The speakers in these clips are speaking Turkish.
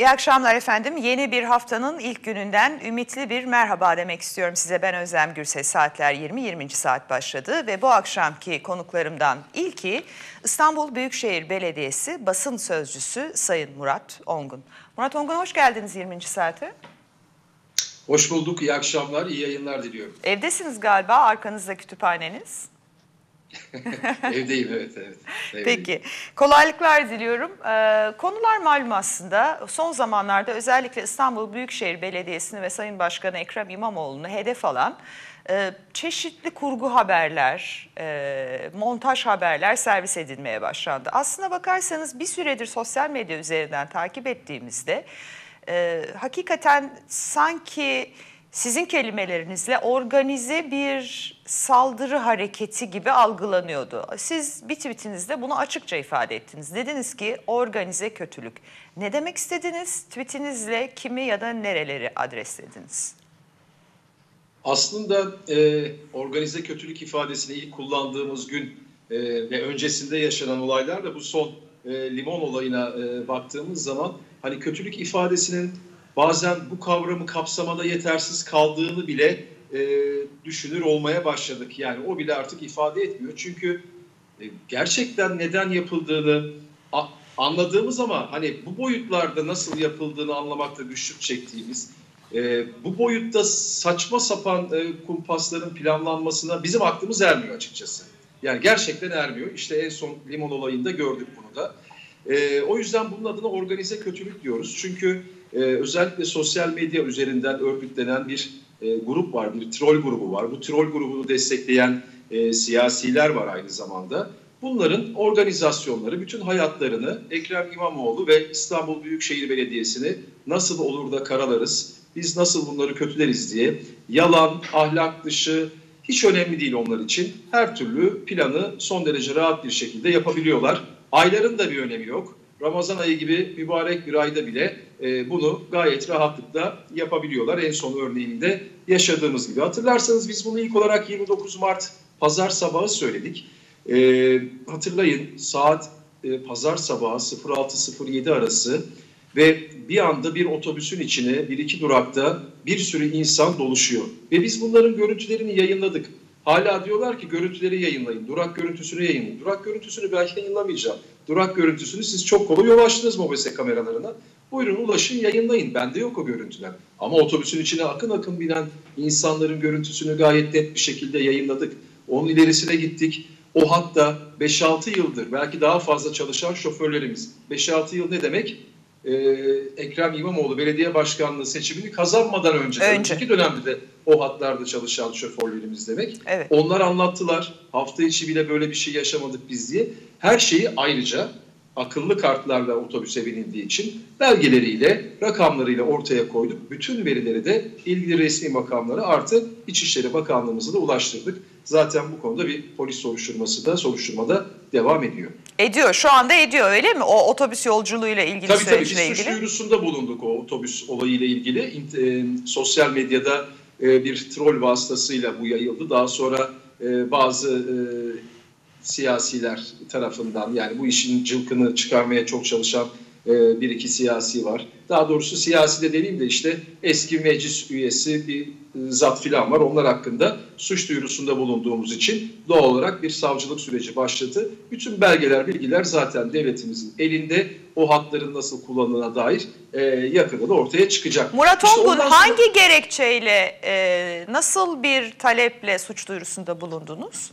İyi akşamlar efendim. Yeni bir haftanın ilk gününden ümitli bir merhaba demek istiyorum size. Ben Özlem Gürses. Saatler 20-20. saat başladı ve bu akşamki konuklarımdan ilki İstanbul Büyükşehir Belediyesi basın sözcüsü Sayın Murat Ongun. Murat Ongun hoş geldiniz 20. saate. Hoş bulduk. İyi akşamlar, iyi yayınlar diliyorum. Evdesiniz galiba, arkanızda kütüphaneniz. Evdeyim evet evet. Evdeyim. Peki kolaylıklar diliyorum. Ee, konular malum aslında son zamanlarda özellikle İstanbul Büyükşehir Belediyesi'ni ve Sayın Başkanı Ekrem İmamoğlu'nu hedef alan e, çeşitli kurgu haberler, e, montaj haberler servis edilmeye başlandı. Aslına bakarsanız bir süredir sosyal medya üzerinden takip ettiğimizde e, hakikaten sanki sizin kelimelerinizle organize bir saldırı hareketi gibi algılanıyordu. Siz bir tweetinizde bunu açıkça ifade ettiniz. Dediniz ki organize kötülük. Ne demek istediniz? Tweetinizle kimi ya da nereleri adreslediniz? Aslında e, organize kötülük ifadesini ilk kullandığımız gün e, ve öncesinde yaşanan olaylar da bu son e, limon olayına e, baktığımız zaman hani kötülük ifadesinin bazen bu kavramı kapsamada yetersiz kaldığını bile e, düşünür olmaya başladık. Yani o bile artık ifade etmiyor. Çünkü e, gerçekten neden yapıldığını a, anladığımız ama hani bu boyutlarda nasıl yapıldığını anlamakta güçlük çektiğimiz, e, bu boyutta saçma sapan e, kumpasların planlanmasına bizim aklımız ermiyor açıkçası. Yani gerçekten ermiyor. İşte en son limon olayında gördük bunu da. E, o yüzden bunun adına organize kötülük diyoruz. Çünkü e, özellikle sosyal medya üzerinden örgütlenen bir e, grup var, bir troll grubu var. Bu troll grubunu destekleyen e, siyasiler var aynı zamanda. Bunların organizasyonları, bütün hayatlarını Ekrem İmamoğlu ve İstanbul Büyükşehir Belediyesi'ni nasıl olur da karalarız, biz nasıl bunları kötüleriz diye yalan, ahlak dışı hiç önemli değil onlar için. Her türlü planı son derece rahat bir şekilde yapabiliyorlar. Ayların da bir önemi yok. Ramazan ayı gibi mübarek bir ayda bile e, bunu gayet rahatlıkla yapabiliyorlar. En son örneğinde yaşadığımız gibi. Hatırlarsanız biz bunu ilk olarak 29 Mart pazar sabahı söyledik. E, hatırlayın saat e, pazar sabahı 06.07 arası ve bir anda bir otobüsün içine bir iki durakta bir sürü insan doluşuyor. Ve biz bunların görüntülerini yayınladık. Hala diyorlar ki görüntüleri yayınlayın, durak görüntüsünü yayınlayın. Durak görüntüsünü belki yayınlamayacağım. Durak görüntüsünü siz çok kolay yol açtınız MOBESE kameralarına. Buyurun ulaşın yayınlayın. Bende yok o görüntüler. Ama otobüsün içine akın akın binen insanların görüntüsünü gayet net bir şekilde yayınladık. Onun ilerisine gittik. O hatta 5-6 yıldır belki daha fazla çalışan şoförlerimiz. 5-6 yıl ne demek? Ee, Ekrem İmamoğlu belediye başkanlığı seçimini kazanmadan önce, önce. önceki dönemde de o hatlarda çalışan şoförlerimiz demek. Evet. Onlar anlattılar. Hafta içi bile böyle bir şey yaşamadık biz diye. Her şeyi ayrıca akıllı kartlarla otobüse binildiği için belgeleriyle, rakamlarıyla ortaya koyduk. Bütün verileri de ilgili resmi makamlara artı İçişleri Bakanlığımıza da ulaştırdık. Zaten bu konuda bir polis soruşturması da soruşturmada devam ediyor. Ediyor. Şu anda ediyor öyle mi? O otobüs yolculuğuyla ilgili tabii, süreçle tabii, ilgili. Tabii tabii. duyurusunda bulunduk o otobüs olayıyla ilgili. E, sosyal medyada e, bir troll vasıtasıyla bu yayıldı. Daha sonra e, bazı e, siyasiler tarafından yani bu işin cılkını çıkarmaya çok çalışan e, bir iki siyasi var. Daha doğrusu siyasi de demeyeyim de işte eski meclis üyesi bir zat filan var. Onlar hakkında suç duyurusunda bulunduğumuz için doğal olarak bir savcılık süreci başladı. Bütün belgeler, bilgiler zaten devletimizin elinde. O hatların nasıl kullanıldığına dair e, yakında da ortaya çıkacak. Murat Ongun işte sonra... hangi gerekçeyle, e, nasıl bir taleple suç duyurusunda bulundunuz?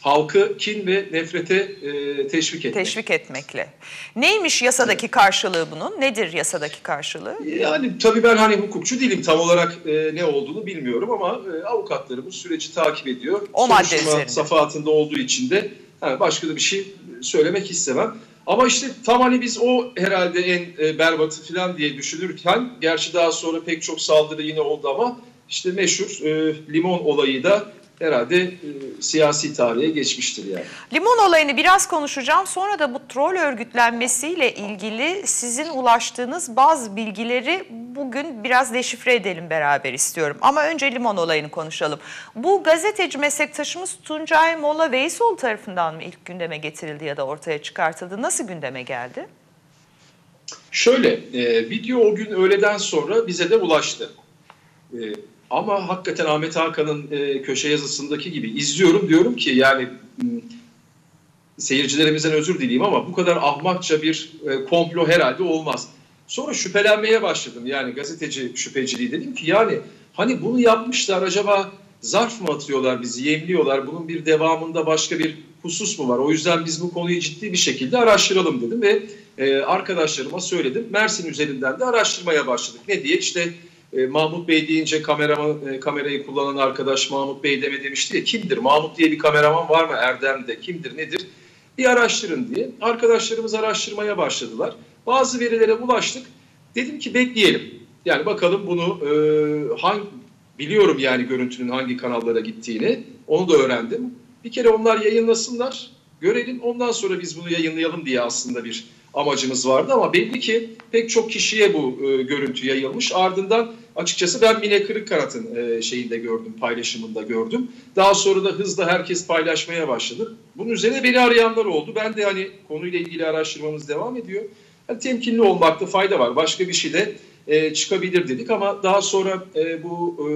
Halkı kin ve nefrete e, teşvik etmek. Teşvik etmekle. Neymiş yasadaki evet. karşılığı bunun? Nedir yasadaki karşılığı? Yani tabii ben hani hukukçu değilim. Tam olarak e, ne olduğunu bilmiyorum ama e, avukatlarımız süreci takip ediyor. O madde üzerinde. safahatında olduğu için de yani başka da bir şey söylemek istemem. Ama işte tam hani biz o herhalde en e, berbatı falan diye düşünürken gerçi daha sonra pek çok saldırı yine oldu ama işte meşhur e, limon olayı da herhalde e, siyasi tarihe geçmiştir yani. Limon olayını biraz konuşacağım. Sonra da bu troll örgütlenmesiyle ilgili sizin ulaştığınız bazı bilgileri bugün biraz deşifre edelim beraber istiyorum. Ama önce limon olayını konuşalım. Bu gazeteci meslektaşımız Tuncay Molla Veysoğlu tarafından mı ilk gündeme getirildi ya da ortaya çıkartıldı? Nasıl gündeme geldi? Şöyle, e, video o gün öğleden sonra bize de ulaştı. E, ama hakikaten Ahmet Hakan'ın e, köşe yazısındaki gibi izliyorum diyorum ki yani seyircilerimizden özür dileyim ama bu kadar ahmakça bir e, komplo herhalde olmaz. Sonra şüphelenmeye başladım. Yani gazeteci şüpheciliği dedim ki yani hani bunu yapmışlar acaba zarf mı atıyorlar bizi yemliyorlar bunun bir devamında başka bir husus mu var? O yüzden biz bu konuyu ciddi bir şekilde araştıralım dedim ve e, arkadaşlarıma söyledim. Mersin üzerinden de araştırmaya başladık. Ne diye? İşte e, Mahmut Bey deyince kameramı, e, kamerayı kullanan arkadaş Mahmut Bey deme demişti ya kimdir Mahmut diye bir kameraman var mı Erdem'de kimdir nedir bir araştırın diye arkadaşlarımız araştırmaya başladılar. Bazı verilere ulaştık. Dedim ki bekleyelim. Yani bakalım bunu e, hangi biliyorum yani görüntünün hangi kanallara gittiğini. Onu da öğrendim. Bir kere onlar yayınlasınlar, görelim. Ondan sonra biz bunu yayınlayalım diye aslında bir amacımız vardı ama belli ki pek çok kişiye bu e, görüntü yayılmış. Ardından açıkçası ben Mine Kırıkkanat'ın e, şeyinde gördüm, paylaşımında gördüm. Daha sonra da hızla herkes paylaşmaya başladı. Bunun üzerine beni arayanlar oldu. Ben de hani konuyla ilgili araştırmamız devam ediyor. Yani temkinli olmakta fayda var. Başka bir şey de e, çıkabilir dedik ama daha sonra e, bu e,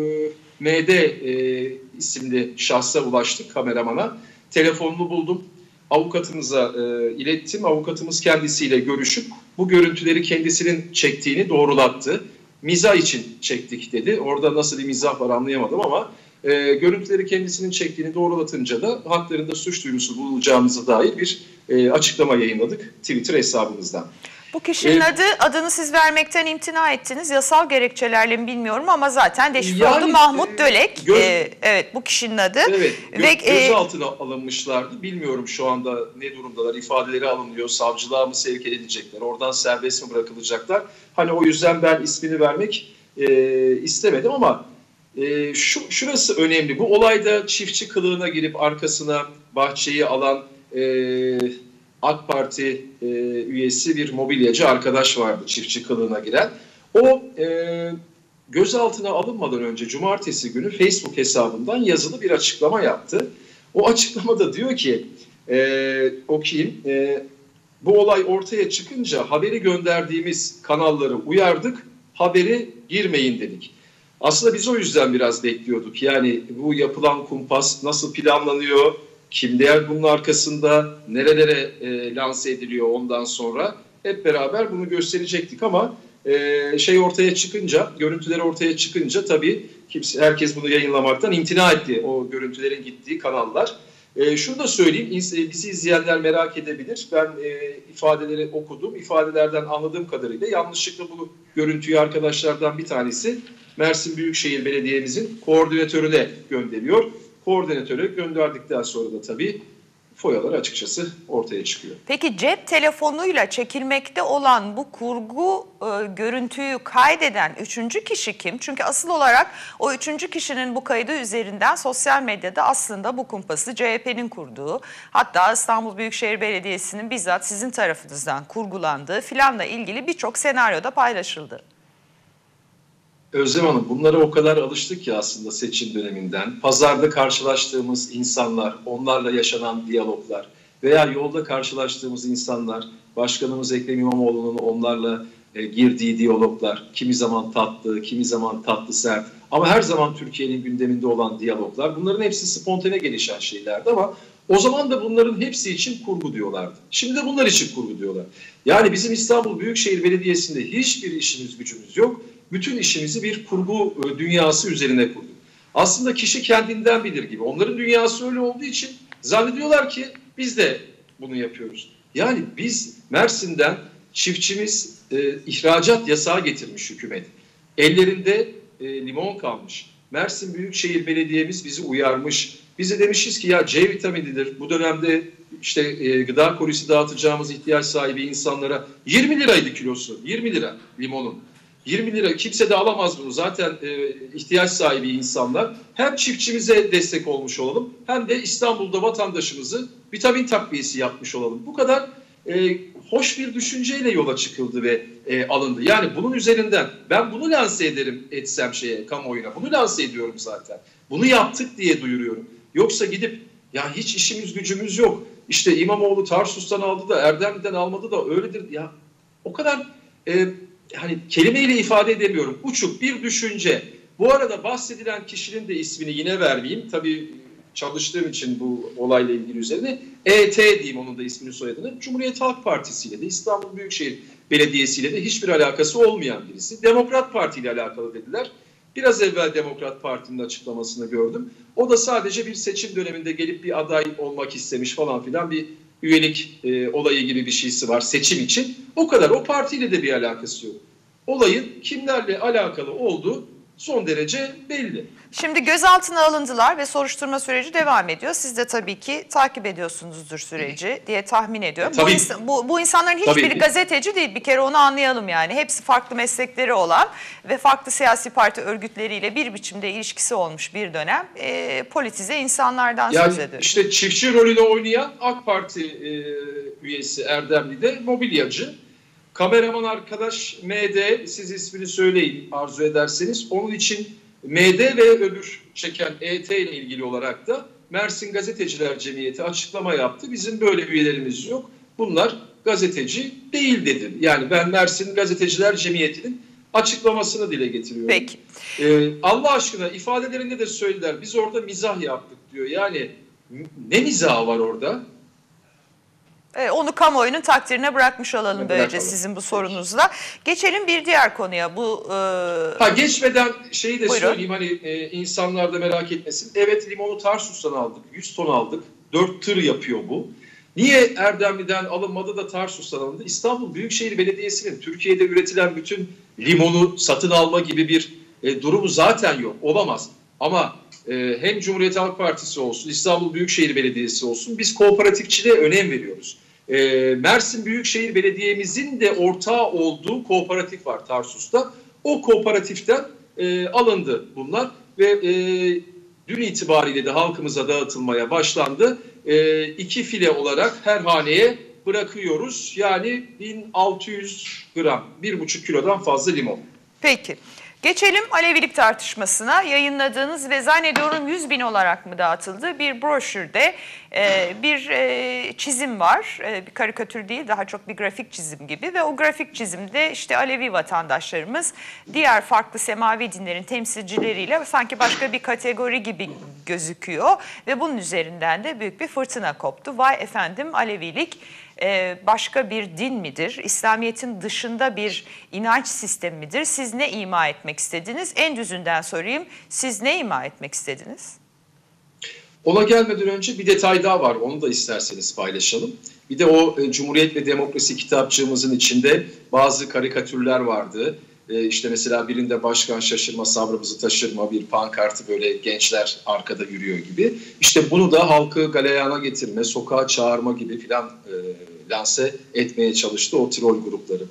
MD e, isimli şahsa ulaştık kameramana. Telefonunu buldum avukatımıza e, ilettim. Avukatımız kendisiyle görüşüp bu görüntüleri kendisinin çektiğini doğrulattı. Mizah için çektik dedi. Orada nasıl bir mizah var anlayamadım ama e, görüntüleri kendisinin çektiğini doğrulatınca da haklarında suç duyurusu bulacağımıza dair bir e, açıklama yayınladık Twitter hesabımızdan. Bu kişinin ee, adı adını siz vermekten imtina ettiniz. Yasal gerekçelerle mi bilmiyorum ama zaten deşifre yani, oldu. Mahmut e, Dölek. Göz, e, evet bu kişinin adı. Evet gö, Ve, e, gözaltına alınmışlardı. Bilmiyorum şu anda ne durumdalar. İfadeleri alınıyor. Savcılığa mı sevk edilecekler? Oradan serbest mi bırakılacaklar? Hani o yüzden ben ismini vermek e, istemedim ama e, şu şurası önemli. Bu olayda çiftçi kılığına girip arkasına bahçeyi alan e, AK Parti e, üyesi bir mobilyacı arkadaş vardı çiftçi kılığına giren. O e, gözaltına alınmadan önce cumartesi günü Facebook hesabından yazılı bir açıklama yaptı. O açıklamada diyor ki e, okuyayım e, bu olay ortaya çıkınca haberi gönderdiğimiz kanalları uyardık haberi girmeyin dedik. Aslında biz o yüzden biraz bekliyorduk. Yani bu yapılan kumpas nasıl planlanıyor, kimler bunun arkasında, nerelere e, lanse ediliyor ondan sonra hep beraber bunu gösterecektik ama e, şey ortaya çıkınca, görüntüler ortaya çıkınca tabii kimse, herkes bunu yayınlamaktan imtina etti o görüntülerin gittiği kanallar. E, şunu da söyleyeyim, bizi izleyenler merak edebilir. Ben e, ifadeleri okudum. İfadelerden anladığım kadarıyla yanlışlıkla bu görüntüyü arkadaşlardan bir tanesi Mersin Büyükşehir Belediye'mizin koordinatörüne gönderiyor koordinatöre gönderdikten sonra da tabii foyalar açıkçası ortaya çıkıyor. Peki cep telefonuyla çekilmekte olan bu kurgu e, görüntüyü kaydeden üçüncü kişi kim? Çünkü asıl olarak o üçüncü kişinin bu kaydı üzerinden sosyal medyada aslında bu kumpası CHP'nin kurduğu hatta İstanbul Büyükşehir Belediyesi'nin bizzat sizin tarafınızdan kurgulandığı filanla ilgili birçok senaryoda paylaşıldı. Özlem Hanım bunlara o kadar alıştık ki aslında seçim döneminden. Pazarda karşılaştığımız insanlar, onlarla yaşanan diyaloglar veya yolda karşılaştığımız insanlar, Başkanımız Ekrem İmamoğlu'nun onlarla e, girdiği diyaloglar, kimi zaman tatlı, kimi zaman tatlı sert ama her zaman Türkiye'nin gündeminde olan diyaloglar. Bunların hepsi spontane gelişen şeylerdi ama o zaman da bunların hepsi için kurgu diyorlardı. Şimdi de bunlar için kurgu diyorlar. Yani bizim İstanbul Büyükşehir Belediyesi'nde hiçbir işimiz gücümüz yok bütün işimizi bir kurgu e, dünyası üzerine kurduk. Aslında kişi kendinden bilir gibi. Onların dünyası öyle olduğu için zannediyorlar ki biz de bunu yapıyoruz. Yani biz Mersin'den çiftçimiz e, ihracat yasağı getirmiş hükümet. Ellerinde e, limon kalmış. Mersin Büyükşehir Belediye'miz bizi uyarmış. Bize demişiz ki ya C vitaminidir. Bu dönemde işte e, gıda kolisi dağıtacağımız ihtiyaç sahibi insanlara 20 liraydı kilosu. 20 lira limonun. 20 lira kimse de alamaz bunu zaten e, ihtiyaç sahibi insanlar. Hem çiftçimize destek olmuş olalım hem de İstanbul'da vatandaşımızı vitamin takviyesi yapmış olalım. Bu kadar e, hoş bir düşünceyle yola çıkıldı ve e, alındı. Yani bunun üzerinden ben bunu lanse ederim etsem şeye kamuoyuna bunu lanse ediyorum zaten. Bunu yaptık diye duyuruyorum. Yoksa gidip ya hiç işimiz gücümüz yok. İşte İmamoğlu Tarsus'tan aldı da Erdemli'den almadı da öyledir. Ya o kadar e, hani kelimeyle ifade edemiyorum. Uçuk bir düşünce. Bu arada bahsedilen kişinin de ismini yine vermeyeyim. Tabii çalıştığım için bu olayla ilgili üzerine ET diyeyim onun da ismini soyadını. Cumhuriyet Halk Partisi ile de İstanbul Büyükşehir Belediyesi ile de hiçbir alakası olmayan birisi. Demokrat Parti ile alakalı dediler. Biraz evvel Demokrat Parti'nin açıklamasını gördüm. O da sadece bir seçim döneminde gelip bir aday olmak istemiş falan filan bir üyelik e, olayı gibi bir şeysi var seçim için. O kadar. O partiyle de bir alakası yok. Olayın kimlerle alakalı olduğu son derece belli. Şimdi gözaltına alındılar ve soruşturma süreci devam ediyor. Siz de tabii ki takip ediyorsunuzdur süreci diye tahmin ediyorum. E, tabii. Bu, ins- bu, bu insanların hiçbiri gazeteci değil bir kere onu anlayalım yani. Hepsi farklı meslekleri olan ve farklı siyasi parti örgütleriyle bir biçimde ilişkisi olmuş bir dönem e, politize insanlardan söz Yani ediyoruz. işte çiftçi rolünü oynayan AK Parti e, üyesi Erdemli'de mobilyacı. Kameraman arkadaş MD, siz ismini söyleyin arzu ederseniz. Onun için MD ve öbür çeken ET ile ilgili olarak da Mersin Gazeteciler Cemiyeti açıklama yaptı. Bizim böyle üyelerimiz yok. Bunlar gazeteci değil dedi. Yani ben Mersin Gazeteciler Cemiyeti'nin açıklamasını dile getiriyorum. Peki. Ee, Allah aşkına ifadelerinde de söylediler. Biz orada mizah yaptık diyor. Yani ne mizahı var orada? E, onu kamuoyunun takdirine bırakmış olalım Evet, böylece bırakalım. sizin bu sorunuzla. Geçelim bir diğer konuya. Bu e, Ha geçmeden şeyi de Buyurun. söyleyeyim hani e, insanlar da merak etmesin. Evet limonu Tarsus'tan aldık. 100 ton aldık. 4 tır yapıyor bu. Niye Erdemli'den alınmadı da Tarsus'tan alındı? İstanbul Büyükşehir Belediyesi'nin Türkiye'de üretilen bütün limonu satın alma gibi bir e, durumu zaten yok. Olamaz. Ama e, hem Cumhuriyet Halk Partisi olsun, İstanbul Büyükşehir Belediyesi olsun biz kooperatifçiliğe önem veriyoruz. E, Mersin Büyükşehir Belediye'mizin de ortağı olduğu kooperatif var Tarsus'ta. O kooperatiften e, alındı bunlar ve e, dün itibariyle de halkımıza dağıtılmaya başlandı. E, iki file olarak her haneye bırakıyoruz. Yani 1600 gram, 1,5 kilodan fazla limon. Peki. Geçelim Alevilik tartışmasına. Yayınladığınız ve zannediyorum 100 bin olarak mı dağıtıldı bir broşürde e, bir e, çizim var. E, bir karikatür değil daha çok bir grafik çizim gibi ve o grafik çizimde işte Alevi vatandaşlarımız diğer farklı semavi dinlerin temsilcileriyle sanki başka bir kategori gibi gözüküyor ve bunun üzerinden de büyük bir fırtına koptu. Vay efendim Alevilik e, başka bir din midir? İslamiyet'in dışında bir inanç sistemi midir? Siz ne ima etmek istediniz? En düzünden sorayım. Siz ne ima etmek istediniz? Ona gelmeden önce bir detay daha var. Onu da isterseniz paylaşalım. Bir de o e, Cumhuriyet ve Demokrasi kitapçığımızın içinde bazı karikatürler vardı. E, işte mesela birinde başkan şaşırma sabrımızı taşırma bir pankartı böyle gençler arkada yürüyor gibi. İşte bunu da halkı galeyana getirme, sokağa çağırma gibi filan e, lanse etmeye çalıştı o troll grupları.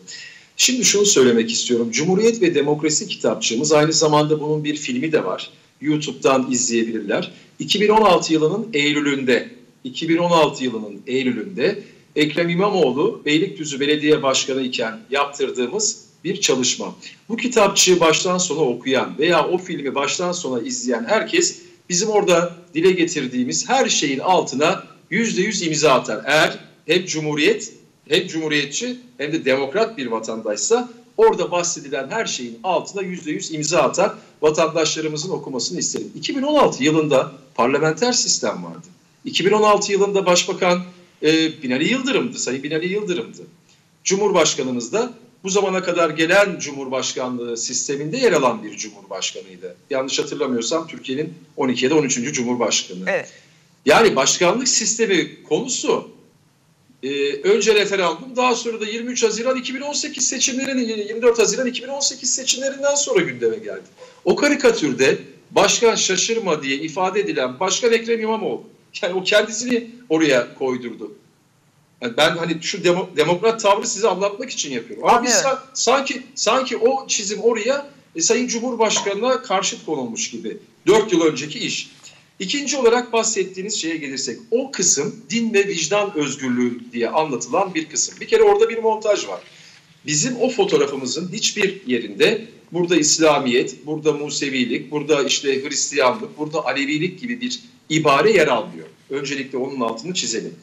Şimdi şunu söylemek istiyorum. Cumhuriyet ve Demokrasi kitapçığımız aynı zamanda bunun bir filmi de var. YouTube'dan izleyebilirler. 2016 yılının Eylül'ünde 2016 yılının Eylül'ünde Ekrem İmamoğlu Beylikdüzü Belediye Başkanı iken yaptırdığımız bir çalışma. Bu kitapçığı baştan sona okuyan veya o filmi baştan sona izleyen herkes bizim orada dile getirdiğimiz her şeyin altına %100 imza atar. Eğer hem Cumhuriyet hem Cumhuriyetçi hem de demokrat bir vatandaşsa orada bahsedilen her şeyin altına %100 imza atar. Vatandaşlarımızın okumasını isterim. 2016 yılında parlamenter sistem vardı. 2016 yılında Başbakan e, Binali Yıldırım'dı, Sayın Binali Yıldırım'dı. Cumhurbaşkanımız da bu zamana kadar gelen Cumhurbaşkanlığı sisteminde yer alan bir Cumhurbaşkanıydı. Yanlış hatırlamıyorsam Türkiye'nin 12 ya da 13. Cumhurbaşkanı. Evet. Yani başkanlık sistemi konusu e, önce referandum daha sonra da 23 Haziran 2018 seçimlerinin 24 Haziran 2018 seçimlerinden sonra gündeme geldi. O karikatürde başkan şaşırma diye ifade edilen başkan Ekrem İmamoğlu. Yani o kendisini oraya koydurdu. Yani ben hani şu demo, demokrat tavrı size anlatmak için yapıyorum. Ama biz sa- sanki sanki o çizim oraya e, Sayın Cumhurbaşkanı'na karşıt konulmuş gibi. Dört yıl önceki iş. İkinci olarak bahsettiğiniz şeye gelirsek o kısım din ve vicdan özgürlüğü diye anlatılan bir kısım. Bir kere orada bir montaj var. Bizim o fotoğrafımızın hiçbir yerinde burada İslamiyet, burada Musevilik, burada işte Hristiyanlık, burada Alevilik gibi bir ibare yer almıyor. Öncelikle onun altını çizelim.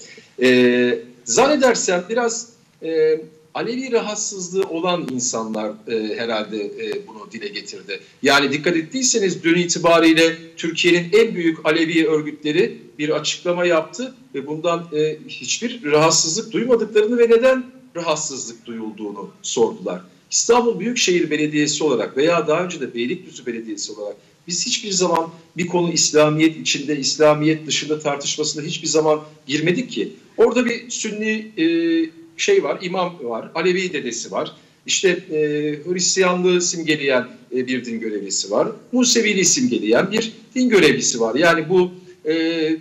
Ee, zannedersem biraz e, Alevi rahatsızlığı olan insanlar e, herhalde e, bunu dile getirdi. Yani dikkat ettiyseniz dün itibariyle Türkiye'nin en büyük Alevi örgütleri bir açıklama yaptı ve bundan e, hiçbir rahatsızlık duymadıklarını ve neden rahatsızlık duyulduğunu sordular. İstanbul Büyükşehir Belediyesi olarak veya daha önce de Beylikdüzü Belediyesi olarak biz hiçbir zaman bir konu İslamiyet içinde, İslamiyet dışında tartışmasında hiçbir zaman girmedik ki. Orada bir Sünni e, şey var, imam var, Alevi dedesi var. İşte e, Hristiyanlığı simgeleyen e, bir din görevlisi var. Museviliği simgeleyen bir din görevlisi var. Yani bu e,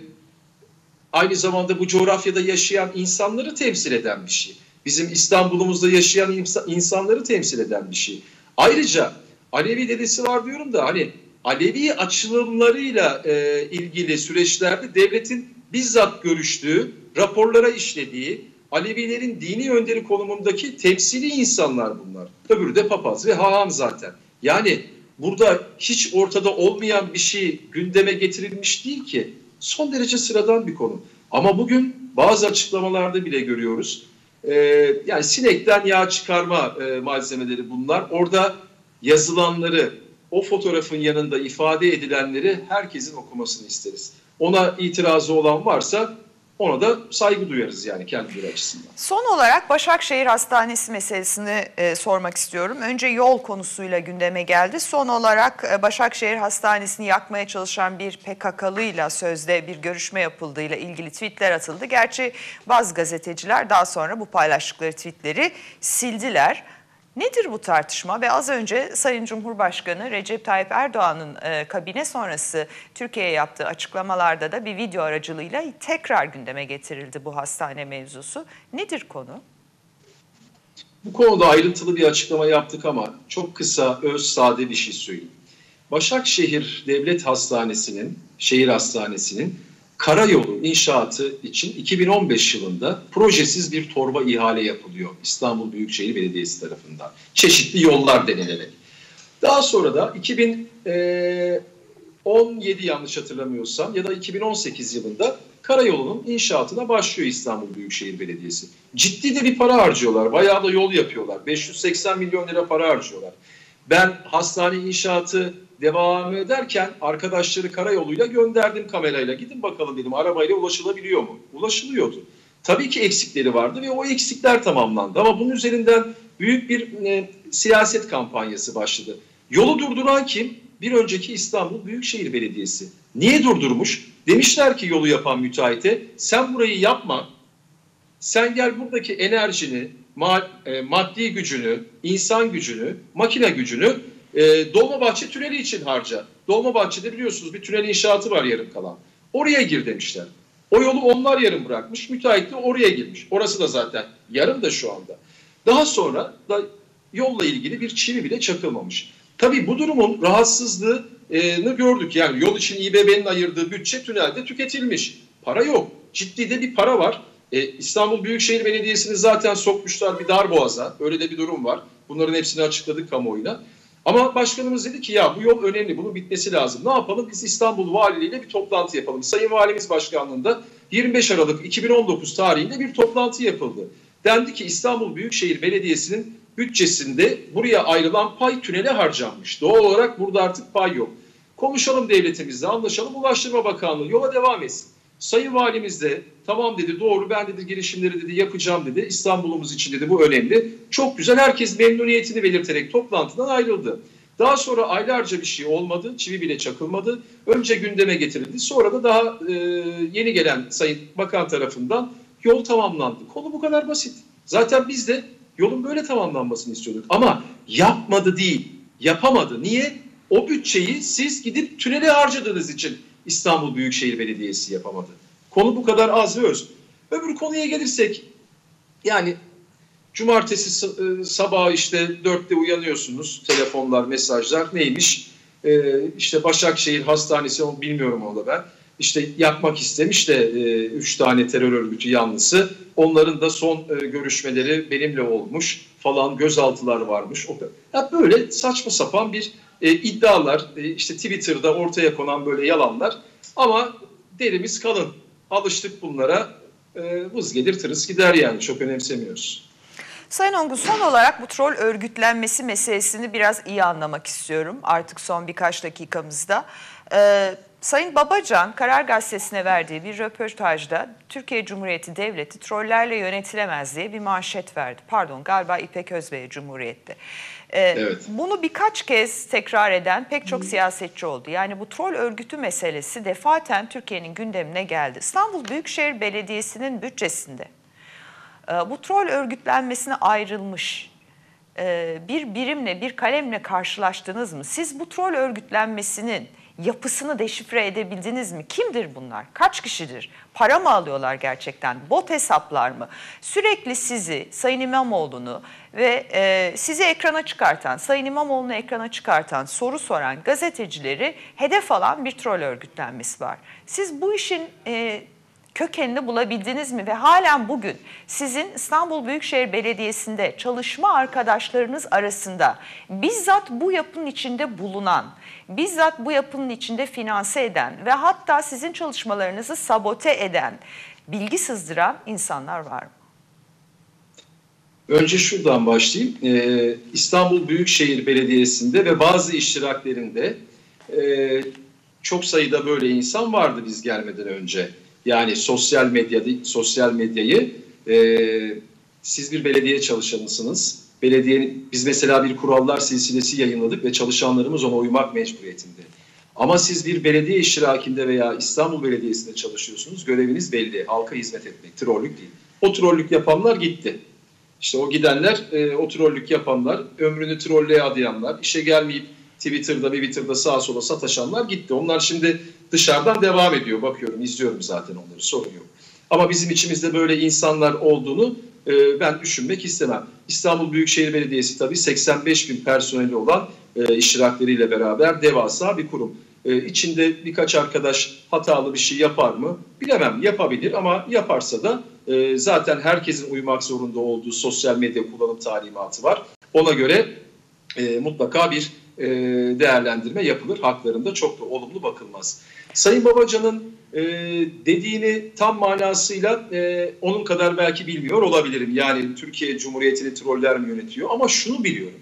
aynı zamanda bu coğrafyada yaşayan insanları temsil eden bir şey. Bizim İstanbul'umuzda yaşayan insanları temsil eden bir şey. Ayrıca Alevi dedesi var diyorum da hani Alevi açılımlarıyla e, ilgili süreçlerde devletin bizzat görüştüğü, raporlara işlediği, Alevilerin dini önderi konumundaki temsili insanlar bunlar. Öbürü de papaz ve haham zaten. Yani burada hiç ortada olmayan bir şey gündeme getirilmiş değil ki. Son derece sıradan bir konu. Ama bugün bazı açıklamalarda bile görüyoruz. Ee, yani sinekten yağ çıkarma e, malzemeleri bunlar. Orada yazılanları, o fotoğrafın yanında ifade edilenleri herkesin okumasını isteriz. Ona itirazı olan varsa ona da saygı duyarız yani kendileri açısından. Son olarak Başakşehir Hastanesi meselesini e, sormak istiyorum. Önce yol konusuyla gündeme geldi. Son olarak e, Başakşehir Hastanesi'ni yakmaya çalışan bir PKK'lıyla sözde bir görüşme yapıldığıyla ilgili tweetler atıldı. Gerçi bazı gazeteciler daha sonra bu paylaştıkları tweetleri sildiler. Nedir bu tartışma ve az önce Sayın Cumhurbaşkanı Recep Tayyip Erdoğan'ın e, kabine sonrası Türkiye'ye yaptığı açıklamalarda da bir video aracılığıyla tekrar gündeme getirildi bu hastane mevzusu. Nedir konu? Bu konuda ayrıntılı bir açıklama yaptık ama çok kısa, öz, sade bir şey söyleyeyim. Başakşehir Devlet Hastanesi'nin, şehir hastanesinin karayolu inşaatı için 2015 yılında projesiz bir torba ihale yapılıyor İstanbul Büyükşehir Belediyesi tarafından. Çeşitli yollar denilerek. Daha sonra da 2017 yanlış hatırlamıyorsam ya da 2018 yılında karayolunun inşaatına başlıyor İstanbul Büyükşehir Belediyesi. Ciddi de bir para harcıyorlar. Bayağı da yol yapıyorlar. 580 milyon lira para harcıyorlar. Ben hastane inşaatı devam ederken arkadaşları karayoluyla gönderdim kamerayla. Gidin bakalım dedim arabayla ulaşılabiliyor mu? Ulaşılıyordu. Tabii ki eksikleri vardı ve o eksikler tamamlandı. Ama bunun üzerinden büyük bir e, siyaset kampanyası başladı. Yolu durduran kim? Bir önceki İstanbul Büyükşehir Belediyesi. Niye durdurmuş? Demişler ki yolu yapan müteahhite sen burayı yapma. Sen gel buradaki enerjini, e, maddi gücünü, insan gücünü, makine gücünü e, Dolmabahçe tüneli için harca. Dolmabahçe'de biliyorsunuz bir tünel inşaatı var yarım kalan. Oraya gir demişler. O yolu onlar yarım bırakmış. Müteahhit de oraya girmiş. Orası da zaten yarım da şu anda. Daha sonra da yolla ilgili bir çivi bile çakılmamış. Tabii bu durumun rahatsızlığını gördük. Yani yol için İBB'nin ayırdığı bütçe tünelde tüketilmiş. Para yok. Ciddi de bir para var. Ee, İstanbul Büyükşehir Belediyesi'ni zaten sokmuşlar bir dar boğaza. Öyle de bir durum var. Bunların hepsini açıkladık kamuoyuna. Ama başkanımız dedi ki ya bu yol önemli bunun bitmesi lazım. Ne yapalım biz İstanbul Valiliğiyle bir toplantı yapalım. Sayın Valimiz Başkanlığında 25 Aralık 2019 tarihinde bir toplantı yapıldı. Dendi ki İstanbul Büyükşehir Belediyesi'nin bütçesinde buraya ayrılan pay tünele harcanmış. Doğal olarak burada artık pay yok. Konuşalım devletimizle anlaşalım Ulaştırma Bakanlığı yola devam etsin. Sayın Valimiz de tamam dedi doğru ben dedi girişimleri dedi yapacağım dedi. İstanbul'umuz için dedi bu önemli. Çok güzel herkes memnuniyetini belirterek toplantıdan ayrıldı. Daha sonra aylarca bir şey olmadı. Çivi bile çakılmadı. Önce gündeme getirildi. Sonra da daha e, yeni gelen Sayın Bakan tarafından yol tamamlandı. Konu bu kadar basit. Zaten biz de yolun böyle tamamlanmasını istiyorduk. Ama yapmadı değil, yapamadı. Niye? O bütçeyi siz gidip tünele harcadığınız için İstanbul Büyükşehir Belediyesi yapamadı. Konu bu kadar az ve öz. Öbür konuya gelirsek yani cumartesi e, sabah işte dörtte uyanıyorsunuz. Telefonlar, mesajlar neymiş? Ee, işte Başakşehir Hastanesi bilmiyorum onu da ben. İşte yapmak istemiş de e, üç tane terör örgütü yanlısı. Onların da son e, görüşmeleri benimle olmuş falan gözaltılar varmış. O ya böyle saçma sapan bir e, iddialar, e, işte Twitter'da ortaya konan böyle yalanlar ama derimiz kalın. Alıştık bunlara, e, vız gelir tırıs gider yani çok önemsemiyoruz. Sayın Ongun son olarak bu troll örgütlenmesi meselesini biraz iyi anlamak istiyorum artık son birkaç dakikamızda. Ee, Sayın Babacan Karar Gazetesi'ne verdiği bir röportajda Türkiye Cumhuriyeti Devleti trollerle yönetilemez diye bir manşet verdi. Pardon galiba İpek Özbey'e Cumhuriyet'te. Ee, Evet. Bunu birkaç kez tekrar eden pek çok siyasetçi oldu. Yani bu troll örgütü meselesi defaten Türkiye'nin gündemine geldi. İstanbul Büyükşehir Belediyesi'nin bütçesinde e, bu troll örgütlenmesine ayrılmış e, bir birimle, bir kalemle karşılaştınız mı? Siz bu troll örgütlenmesinin yapısını deşifre edebildiniz mi? Kimdir bunlar? Kaç kişidir? Para mı alıyorlar gerçekten? Bot hesaplar mı? Sürekli sizi, Sayın İmamoğlu'nu ve e, sizi ekrana çıkartan, Sayın İmamoğlu'nu ekrana çıkartan, soru soran gazetecileri hedef alan bir troll örgütlenmesi var. Siz bu işin e, kökenini bulabildiniz mi? Ve halen bugün sizin İstanbul Büyükşehir Belediyesi'nde çalışma arkadaşlarınız arasında bizzat bu yapının içinde bulunan, bizzat bu yapının içinde finanse eden ve hatta sizin çalışmalarınızı sabote eden, bilgi sızdıran insanlar var mı? Önce şuradan başlayayım. Ee, İstanbul Büyükşehir Belediyesi'nde ve bazı iştiraklerinde e, çok sayıda böyle insan vardı biz gelmeden önce. Yani sosyal medyada sosyal medyayı e, siz bir belediye çalışanısınız. Belediyenin biz mesela bir kurallar silsilesi yayınladık ve çalışanlarımız ona uymak mecburiyetinde. Ama siz bir belediye iştirakinde veya İstanbul Belediyesi'nde çalışıyorsunuz. Göreviniz belli. Halka hizmet etmek. Trollük değil. O trollük yapanlar gitti. İşte o gidenler, e, o trollük yapanlar, ömrünü trollüğe adayanlar, işe gelmeyip Twitter'da, Twitter'da sağa sola sataşanlar gitti. Onlar şimdi dışarıdan devam ediyor. Bakıyorum, izliyorum zaten onları, sorun yok. Ama bizim içimizde böyle insanlar olduğunu e, ben düşünmek istemem. İstanbul Büyükşehir Belediyesi tabii 85 bin personeli olan e, iştirakleriyle beraber devasa bir kurum. E, içinde birkaç arkadaş hatalı bir şey yapar mı? Bilemem, yapabilir ama yaparsa da e, zaten herkesin uymak zorunda olduğu sosyal medya kullanım talimatı var. Ona göre e, mutlaka bir e, değerlendirme yapılır. Haklarında çok da olumlu bakılmaz. Sayın Babacan'ın e, dediğini tam manasıyla e, onun kadar belki bilmiyor olabilirim. Yani Türkiye Cumhuriyeti'ni troller mi yönetiyor? Ama şunu biliyorum.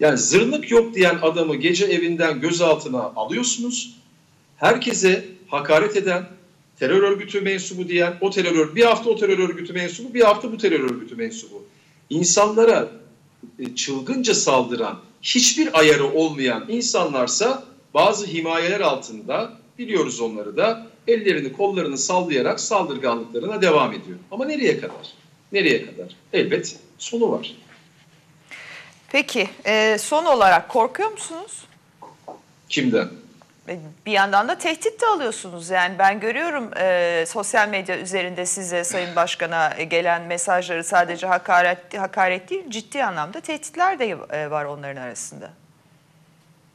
Yani zırnık yok diyen adamı gece evinden gözaltına alıyorsunuz. Herkese hakaret eden, terör örgütü mensubu diyen, o terör bir hafta o terör örgütü mensubu, bir hafta bu terör örgütü mensubu. İnsanlara e, çılgınca saldıran, hiçbir ayarı olmayan insanlarsa bazı himayeler altında biliyoruz onları da ellerini kollarını sallayarak saldırganlıklarına devam ediyor. Ama nereye kadar? Nereye kadar? Elbet sonu var. Peki e, son olarak korkuyor musunuz? Kimden? E, Bir yandan da tehdit de alıyorsunuz. Yani ben görüyorum e, sosyal medya üzerinde size Sayın Başkan'a gelen mesajları sadece hakaret hakaret değil ciddi anlamda tehditler de e, var onların arasında.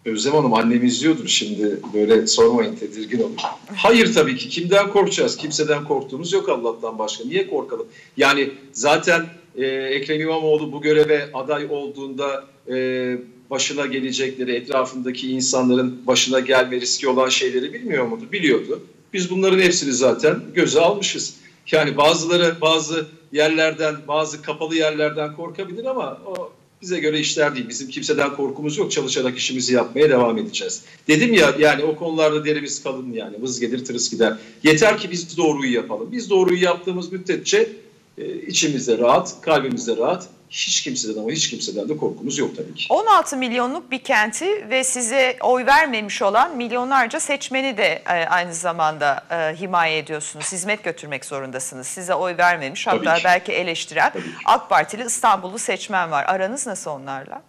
Özlem Hanım annem izliyordur şimdi böyle sormayın tedirgin olur. Hayır tabii ki kimden korkacağız? Kimseden korktuğumuz yok Allah'tan başka. Niye korkalım? Yani zaten e, Ekrem İmamoğlu bu göreve aday olduğunda e, başına gelecekleri, etrafındaki insanların başına gelme riski olan şeyleri bilmiyor muydu? Biliyordu. Biz bunların hepsini zaten göze almışız. Yani bazıları bazı yerlerden, bazı kapalı yerlerden korkabilir ama o bize göre işler değil. Bizim kimseden korkumuz yok. Çalışarak işimizi yapmaya devam edeceğiz. Dedim ya yani o konularda derimiz kalın yani. Vız gelir tırıs gider. Yeter ki biz doğruyu yapalım. Biz doğruyu yaptığımız müddetçe e, içimizde rahat, kalbimizde rahat. Hiç kimseden ama hiç kimseden de korkumuz yok tabii ki. 16 milyonluk bir kenti ve size oy vermemiş olan milyonlarca seçmeni de e, aynı zamanda e, himaye ediyorsunuz. Hizmet götürmek zorundasınız. Size oy vermemiş Tabii hatta ki. belki eleştiren. AK Partili İstanbullu seçmen var. Aranız nasıl onlarla?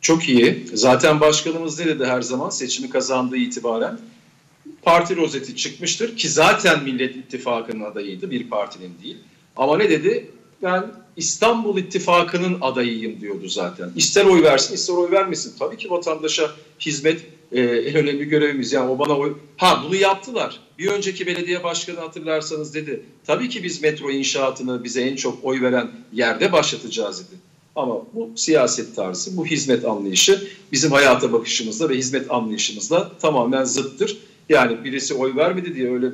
Çok iyi. Zaten başkanımız ne dedi her zaman seçimi kazandığı itibaren? Parti rozeti çıkmıştır ki zaten Millet İttifakı'nın adayıydı bir partinin değil. Ama ne dedi? Ben İstanbul İttifakı'nın adayıyım diyordu zaten. İster oy versin ister oy vermesin. Tabii ki vatandaşa hizmet e, en önemli görevimiz. Yani o bana oy... Ha bunu yaptılar. Bir önceki belediye başkanı hatırlarsanız dedi. Tabii ki biz metro inşaatını bize en çok oy veren yerde başlatacağız dedi. Ama bu siyaset tarzı, bu hizmet anlayışı bizim hayata bakışımızla ve hizmet anlayışımızla tamamen zıttır. Yani birisi oy vermedi diye öyle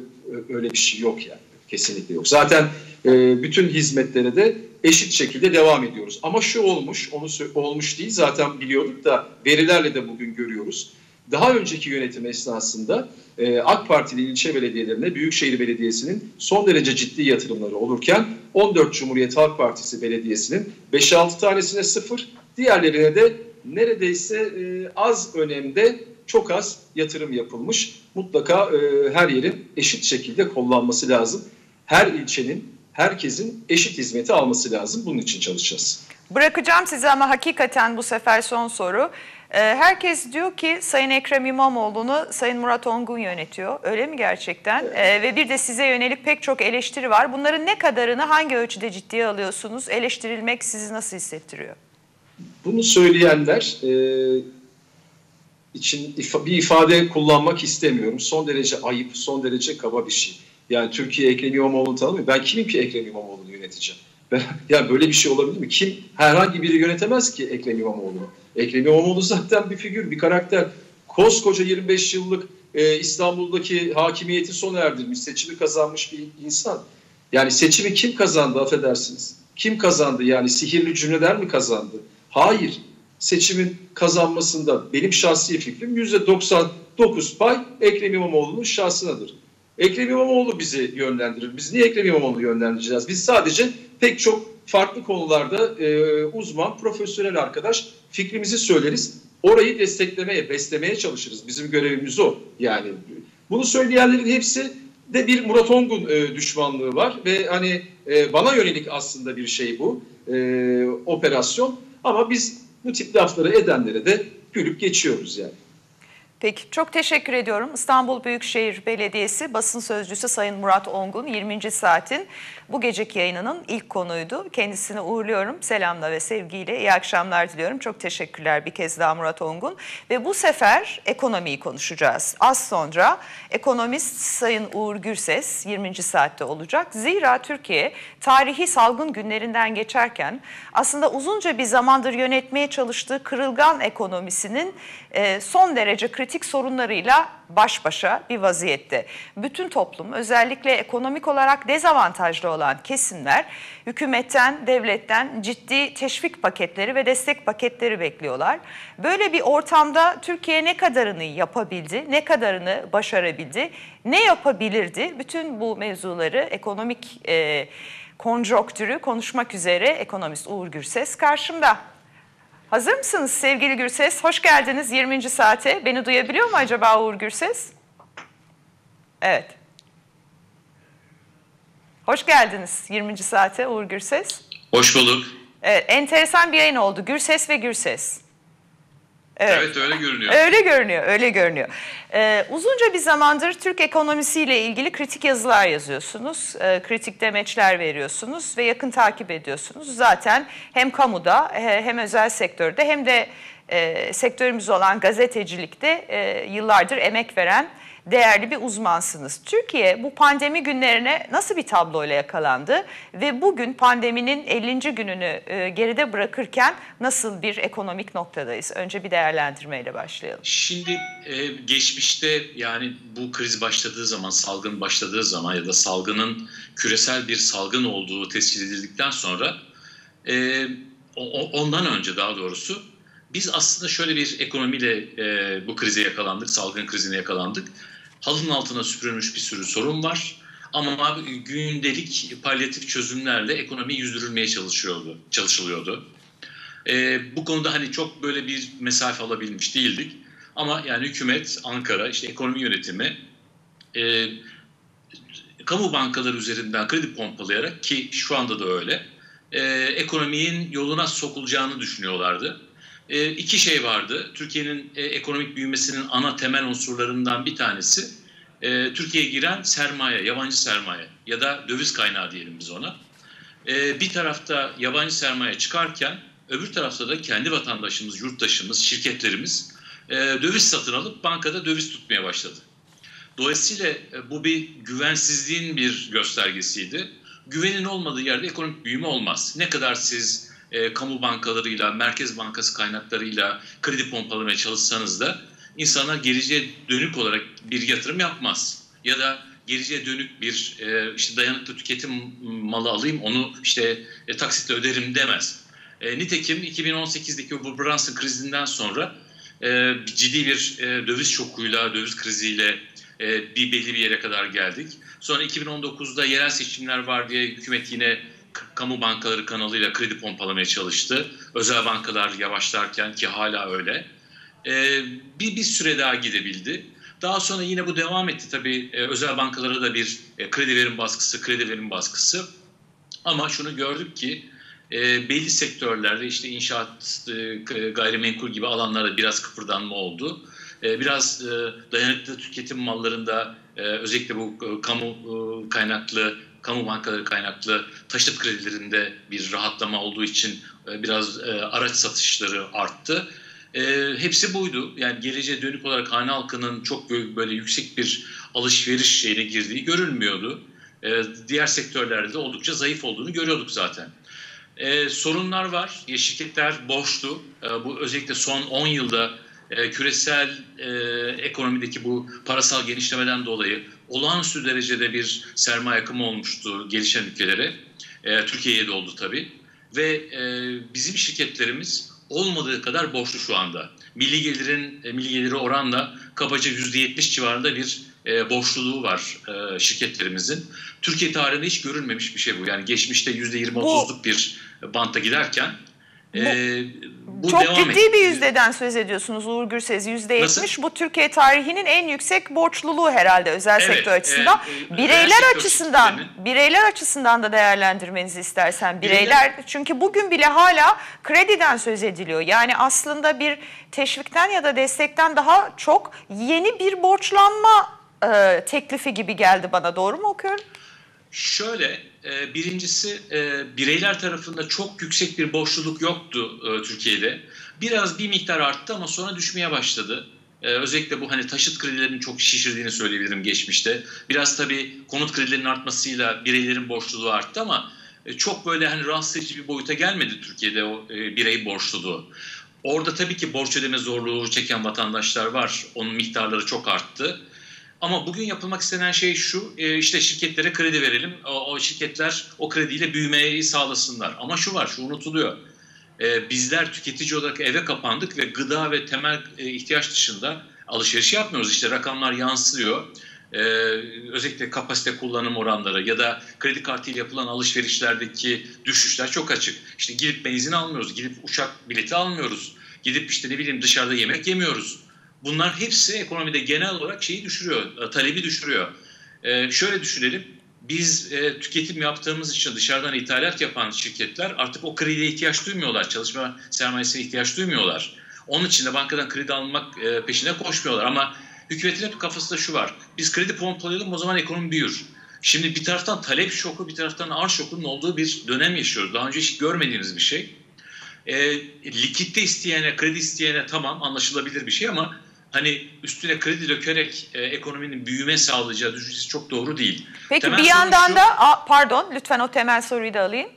öyle bir şey yok yani. Kesinlikle yok. Zaten e, bütün hizmetlere de eşit şekilde devam ediyoruz. Ama şu olmuş, onu olmuş değil zaten biliyorduk da verilerle de bugün görüyoruz. Daha önceki yönetim esnasında e, AK Partili ilçe belediyelerine Büyükşehir Belediyesi'nin son derece ciddi yatırımları olurken 14 Cumhuriyet Halk Partisi Belediyesi'nin 5-6 tanesine sıfır, diğerlerine de neredeyse e, az önemde çok az yatırım yapılmış. Mutlaka e, her yerin eşit şekilde kullanması lazım. Her ilçenin, herkesin eşit hizmeti alması lazım. Bunun için çalışacağız. Bırakacağım size ama hakikaten bu sefer son soru. Ee, herkes diyor ki Sayın Ekrem İmamoğlu'nu Sayın Murat Ongun yönetiyor. Öyle mi gerçekten? Ee, ve bir de size yönelik pek çok eleştiri var. Bunların ne kadarını hangi ölçüde ciddiye alıyorsunuz? Eleştirilmek sizi nasıl hissettiriyor? Bunu söyleyenler e, için bir ifade kullanmak istemiyorum. Son derece ayıp, son derece kaba bir şey. Yani Türkiye Ekrem İmamoğlu'nu tanımıyor. Ben kimim ki Ekrem İmamoğlu'nu yöneteceğim? Ben, yani böyle bir şey olabilir mi? Kim herhangi biri yönetemez ki Ekrem İmamoğlu'nu. Ekrem İmamoğlu zaten bir figür, bir karakter. Koskoca 25 yıllık e, İstanbul'daki hakimiyeti sona erdirmiş, seçimi kazanmış bir insan. Yani seçimi kim kazandı affedersiniz? Kim kazandı yani sihirli cümleler mi kazandı? Hayır. Seçimin kazanmasında benim şahsi fikrim %99 pay Ekrem İmamoğlu'nun şahsınadır. Ekrem İmamoğlu bizi yönlendirir. Biz niye Ekrem İmamoğlu yönlendireceğiz? Biz sadece pek çok farklı konularda e, uzman, profesyonel arkadaş fikrimizi söyleriz. Orayı desteklemeye, beslemeye çalışırız. Bizim görevimiz o. Yani bunu söyleyenlerin hepsi de bir Murat Ongun e, düşmanlığı var ve hani e, bana yönelik aslında bir şey bu e, operasyon. Ama biz bu tip lafları edenlere de gülüp geçiyoruz yani. Peki çok teşekkür ediyorum. İstanbul Büyükşehir Belediyesi basın sözcüsü Sayın Murat Ongun 20. saatin bu geceki yayınının ilk konuydu. Kendisini uğurluyorum. Selamla ve sevgiyle iyi akşamlar diliyorum. Çok teşekkürler bir kez daha Murat Ongun. Ve bu sefer ekonomiyi konuşacağız. Az sonra ekonomist Sayın Uğur Gürses 20. saatte olacak. Zira Türkiye tarihi salgın günlerinden geçerken aslında uzunca bir zamandır yönetmeye çalıştığı kırılgan ekonomisinin son derece kritik sorunlarıyla baş başa bir vaziyette. Bütün toplum özellikle ekonomik olarak dezavantajlı olan kesimler hükümetten, devletten ciddi teşvik paketleri ve destek paketleri bekliyorlar. Böyle bir ortamda Türkiye ne kadarını yapabildi, ne kadarını başarabildi, ne yapabilirdi? Bütün bu mevzuları ekonomik e, konjonktürü konuşmak üzere ekonomist Uğur Gürses karşımda. Hazır mısınız sevgili Gürses? Hoş geldiniz 20. saate. Beni duyabiliyor mu acaba Uğur Gürses? Evet. Hoş geldiniz 20. saate Uğur Gürses. Hoş bulduk. Evet, enteresan bir yayın oldu. Gürses ve Gürses. Evet. evet öyle görünüyor. Öyle görünüyor, öyle görünüyor. Ee, uzunca bir zamandır Türk ekonomisiyle ilgili kritik yazılar yazıyorsunuz, e, kritik demeçler veriyorsunuz ve yakın takip ediyorsunuz. Zaten hem kamuda hem özel sektörde hem de e, sektörümüz olan gazetecilikte e, yıllardır emek veren değerli bir uzmansınız. Türkiye bu pandemi günlerine nasıl bir tabloyla yakalandı ve bugün pandeminin 50. gününü e, geride bırakırken nasıl bir ekonomik noktadayız? Önce bir değerlendirmeyle başlayalım. Şimdi e, geçmişte yani bu kriz başladığı zaman, salgın başladığı zaman ya da salgının küresel bir salgın olduğu tespit edildikten sonra e, ondan önce daha doğrusu biz aslında şöyle bir ekonomiyle e, bu krize yakalandık, salgın krizine yakalandık halının altına süpürülmüş bir sürü sorun var. Ama gündelik palyatif çözümlerle ekonomi yüzdürülmeye çalışıyordu, çalışılıyordu. Ee, bu konuda hani çok böyle bir mesafe alabilmiş değildik. Ama yani hükümet, Ankara, işte ekonomi yönetimi e, kamu bankaları üzerinden kredi pompalayarak ki şu anda da öyle e, ekonominin yoluna sokulacağını düşünüyorlardı. E, iki şey vardı. Türkiye'nin e, ekonomik büyümesinin ana temel unsurlarından bir tanesi e, Türkiye'ye giren sermaye, yabancı sermaye ya da döviz kaynağı diyelim biz ona. E, bir tarafta yabancı sermaye çıkarken öbür tarafta da kendi vatandaşımız, yurttaşımız, şirketlerimiz e, döviz satın alıp bankada döviz tutmaya başladı. Dolayısıyla e, bu bir güvensizliğin bir göstergesiydi. Güvenin olmadığı yerde ekonomik büyüme olmaz. Ne kadar siz e, kamu bankalarıyla, Merkez Bankası kaynaklarıyla kredi pompalamaya çalışsanız da insana geleceğe dönük olarak bir yatırım yapmaz. Ya da geleceğe dönük bir e, işte dayanıklı tüketim malı alayım onu işte e, taksitle öderim demez. E, nitekim 2018'deki bu Brunson krizinden sonra e, ciddi bir e, döviz şokuyla, döviz kriziyle e, bir belli bir yere kadar geldik. Sonra 2019'da yerel seçimler var diye hükümet yine kamu bankaları kanalıyla kredi pompalamaya çalıştı. Özel bankalar yavaşlarken ki hala öyle. E, bir, bir süre daha gidebildi. Daha sonra yine bu devam etti tabii e, özel bankalara da bir e, kredi verim baskısı, kredi verim baskısı. Ama şunu gördük ki e, belli sektörlerde işte inşaat, e, gayrimenkul gibi alanlarda biraz kıpırdanma oldu. E, biraz e, dayanıklı tüketim mallarında e, özellikle bu e, kamu e, kaynaklı, kamu bankaları kaynaklı taşıt kredilerinde bir rahatlama olduğu için e, biraz e, araç satışları arttı. E, hepsi buydu. Yani geleceğe dönük olarak hane halkının çok böyle yüksek bir alışveriş şeyine girdiği görülmüyordu. Diğer sektörlerde de oldukça zayıf olduğunu görüyorduk zaten. E, sorunlar var. E, şirketler borçlu. E, bu özellikle son 10 yılda e, küresel e, ekonomideki bu parasal genişlemeden dolayı olağanüstü derecede bir sermaye akımı olmuştu gelişen ülkelere. E, Türkiye'ye de oldu tabii. Ve e, bizim şirketlerimiz olmadığı kadar borçlu şu anda. Milli gelirin e, milli geliri oranla kabaca %70 civarında bir e, borçluluğu var e, şirketlerimizin. Türkiye tarihinde hiç görülmemiş bir şey bu. Yani geçmişte %20-30'luk bir banta giderken bu, e, bu çok devam ciddi etti. bir yüzdeden söz ediyorsunuz Uğur Gürses. Yüzde yetmiş bu Türkiye tarihinin en yüksek borçluluğu herhalde özel evet, sektör açısından. E, bireyler açısından şirketlerini... bireyler açısından da değerlendirmenizi istersen. Bireyler, bireyler çünkü bugün bile hala krediden söz ediliyor. Yani aslında bir teşvikten ya da destekten daha çok yeni bir borçlanma e, teklifi gibi geldi bana. Doğru mu okuyorum? Şöyle, e, birincisi e, bireyler tarafında çok yüksek bir borçluluk yoktu e, Türkiye'de. Biraz bir miktar arttı ama sonra düşmeye başladı. özellikle bu hani taşıt kredilerinin çok şişirdiğini söyleyebilirim geçmişte. Biraz tabii konut kredilerinin artmasıyla bireylerin borçluluğu arttı ama çok böyle hani rahatsız edici bir boyuta gelmedi Türkiye'de o birey borçluluğu. Orada tabii ki borç ödeme zorluğu çeken vatandaşlar var. Onun miktarları çok arttı. Ama bugün yapılmak istenen şey şu, e, işte şirketlere kredi verelim, o, şirketler o krediyle büyümeyi sağlasınlar. Ama şu var, şu unutuluyor. E, bizler tüketici olarak eve kapandık ve gıda ve temel e, ihtiyaç dışında alışveriş yapmıyoruz. İşte rakamlar yansıyor. özellikle kapasite kullanım oranları ya da kredi kartıyla yapılan alışverişlerdeki düşüşler çok açık. İşte gidip benzin almıyoruz, gidip uçak bileti almıyoruz, gidip işte ne bileyim dışarıda yemek yemiyoruz Bunlar hepsi ekonomide genel olarak şeyi düşürüyor, e, talebi düşürüyor. Ee, şöyle düşünelim, biz e, tüketim yaptığımız için dışarıdan ithalat yapan şirketler artık o krediye ihtiyaç duymuyorlar, çalışma sermayesine ihtiyaç duymuyorlar. Onun için de bankadan kredi almak e, peşine koşmuyorlar ama hükümetin hep kafasında şu var, biz kredi pompalayalım o zaman ekonomi büyür. Şimdi bir taraftan talep şoku, bir taraftan arz şokunun olduğu bir dönem yaşıyoruz. Daha önce hiç görmediğiniz bir şey. E, likitte isteyene, kredi isteyene tamam anlaşılabilir bir şey ama hani üstüne kredi dökerek e, ekonominin büyüme sağlayacağı düşüncesi çok doğru değil. Peki temel bir yandan şu, da a, pardon lütfen o temel soruyu da alayım.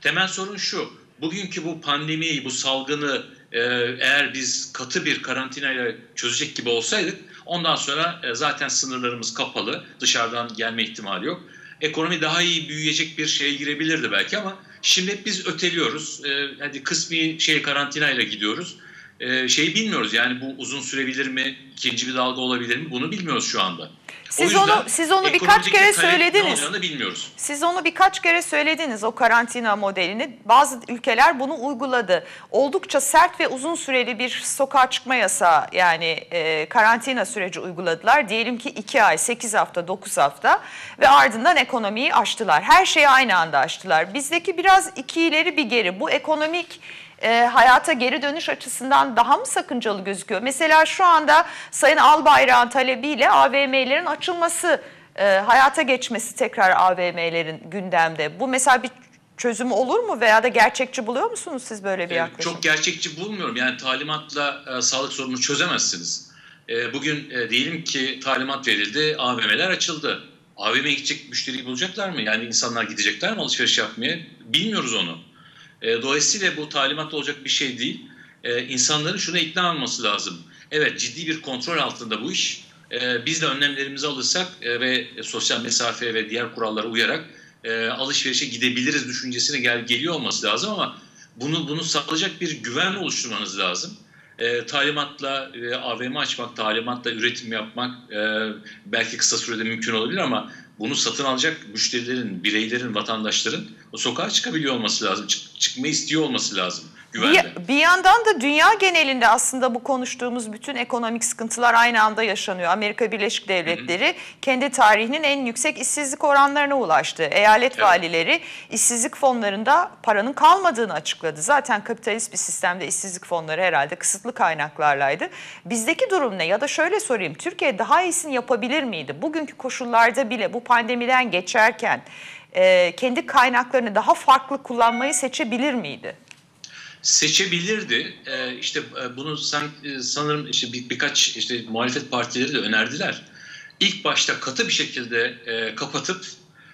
Temel sorun şu. Bugünkü bu pandemiyi, bu salgını e, eğer biz katı bir karantinayla çözecek gibi olsaydık ondan sonra e, zaten sınırlarımız kapalı. Dışarıdan gelme ihtimali yok. Ekonomi daha iyi büyüyecek bir şeye girebilirdi belki ama şimdi biz öteliyoruz. E, hadi kısmi şey karantinayla gidiyoruz e, şeyi bilmiyoruz. Yani bu uzun sürebilir mi? ikinci bir dalga olabilir mi? Bunu bilmiyoruz şu anda. Siz onu siz onu birkaç kere söylediniz. Ne bilmiyoruz. Siz onu birkaç kere söylediniz o karantina modelini. Bazı ülkeler bunu uyguladı. Oldukça sert ve uzun süreli bir sokağa çıkma yasağı yani e, karantina süreci uyguladılar. Diyelim ki 2 ay, 8 hafta, 9 hafta ve ardından ekonomiyi açtılar. Her şeyi aynı anda açtılar. Bizdeki biraz iki ileri bir geri. Bu ekonomik e, hayata geri dönüş açısından daha mı sakıncalı gözüküyor? Mesela şu anda Sayın Albayrak'ın talebiyle AVM'lerin açılması, e, hayata geçmesi tekrar AVM'lerin gündemde. Bu mesela bir çözüm olur mu veya da gerçekçi buluyor musunuz siz böyle bir yaklaşım? Çok gerçekçi bulmuyorum. Yani talimatla e, sağlık sorununu çözemezsiniz. E, bugün e, diyelim ki talimat verildi, AVM'ler açıldı. AVM'ye gidecek müşteriyi bulacaklar mı? Yani insanlar gidecekler mi alışveriş yapmaya? Bilmiyoruz onu. E, dolayısıyla bu talimat olacak bir şey değil. E, insanların şuna ikna olması lazım. Evet ciddi bir kontrol altında bu iş. e, biz de önlemlerimizi alırsak e, ve sosyal mesafe ve diğer kurallara uyarak e, alışverişe gidebiliriz düşüncesine gel geliyor olması lazım ama bunu bunu sağlayacak bir güven oluşturmanız lazım. E, talimatla e, AVM açmak, talimatla üretim yapmak e, belki kısa sürede mümkün olabilir ama bunu satın alacak müşterilerin, bireylerin, vatandaşların o sokağa çıkabiliyor olması lazım. Çık, çıkma istiyor olması lazım güvende. Bir, bir yandan da dünya genelinde aslında bu konuştuğumuz bütün ekonomik sıkıntılar aynı anda yaşanıyor. Amerika Birleşik Devletleri hı hı. kendi tarihinin en yüksek işsizlik oranlarına ulaştı. Eyalet evet. valileri işsizlik fonlarında paranın kalmadığını açıkladı. Zaten kapitalist bir sistemde işsizlik fonları herhalde kısıtlı kaynaklarlaydı. Bizdeki durum ne? Ya da şöyle sorayım. Türkiye daha iyisini yapabilir miydi? Bugünkü koşullarda bile bu pandemiden geçerken e, kendi kaynaklarını daha farklı kullanmayı seçebilir miydi? Seçebilirdi. E, işte e, bunu san, e, sanırım işte bir, birkaç işte muhalefet partileri de önerdiler. İlk başta katı bir şekilde e, kapatıp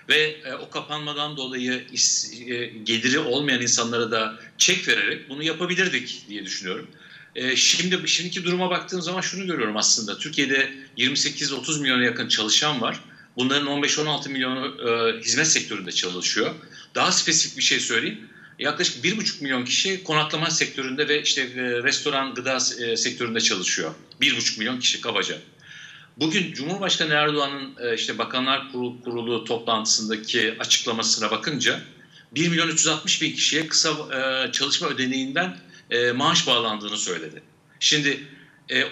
ve e, o kapanmadan dolayı is, e, geliri olmayan insanlara da çek vererek bunu yapabilirdik diye düşünüyorum. E, şimdi şimdiki duruma baktığım zaman şunu görüyorum aslında. Türkiye'de 28-30 milyona yakın çalışan var. Bunların 15-16 milyonu e, hizmet sektöründe çalışıyor. Daha spesifik bir şey söyleyeyim yaklaşık 1,5 milyon kişi konaklama sektöründe ve işte e, restoran, gıda e, sektöründe çalışıyor. 1,5 milyon kişi kabaca. Bugün Cumhurbaşkanı Erdoğan'ın e, işte Bakanlar Kurulu toplantısındaki açıklamasına bakınca 1 milyon 360 bin kişiye kısa çalışma ödeneğinden maaş bağlandığını söyledi. Şimdi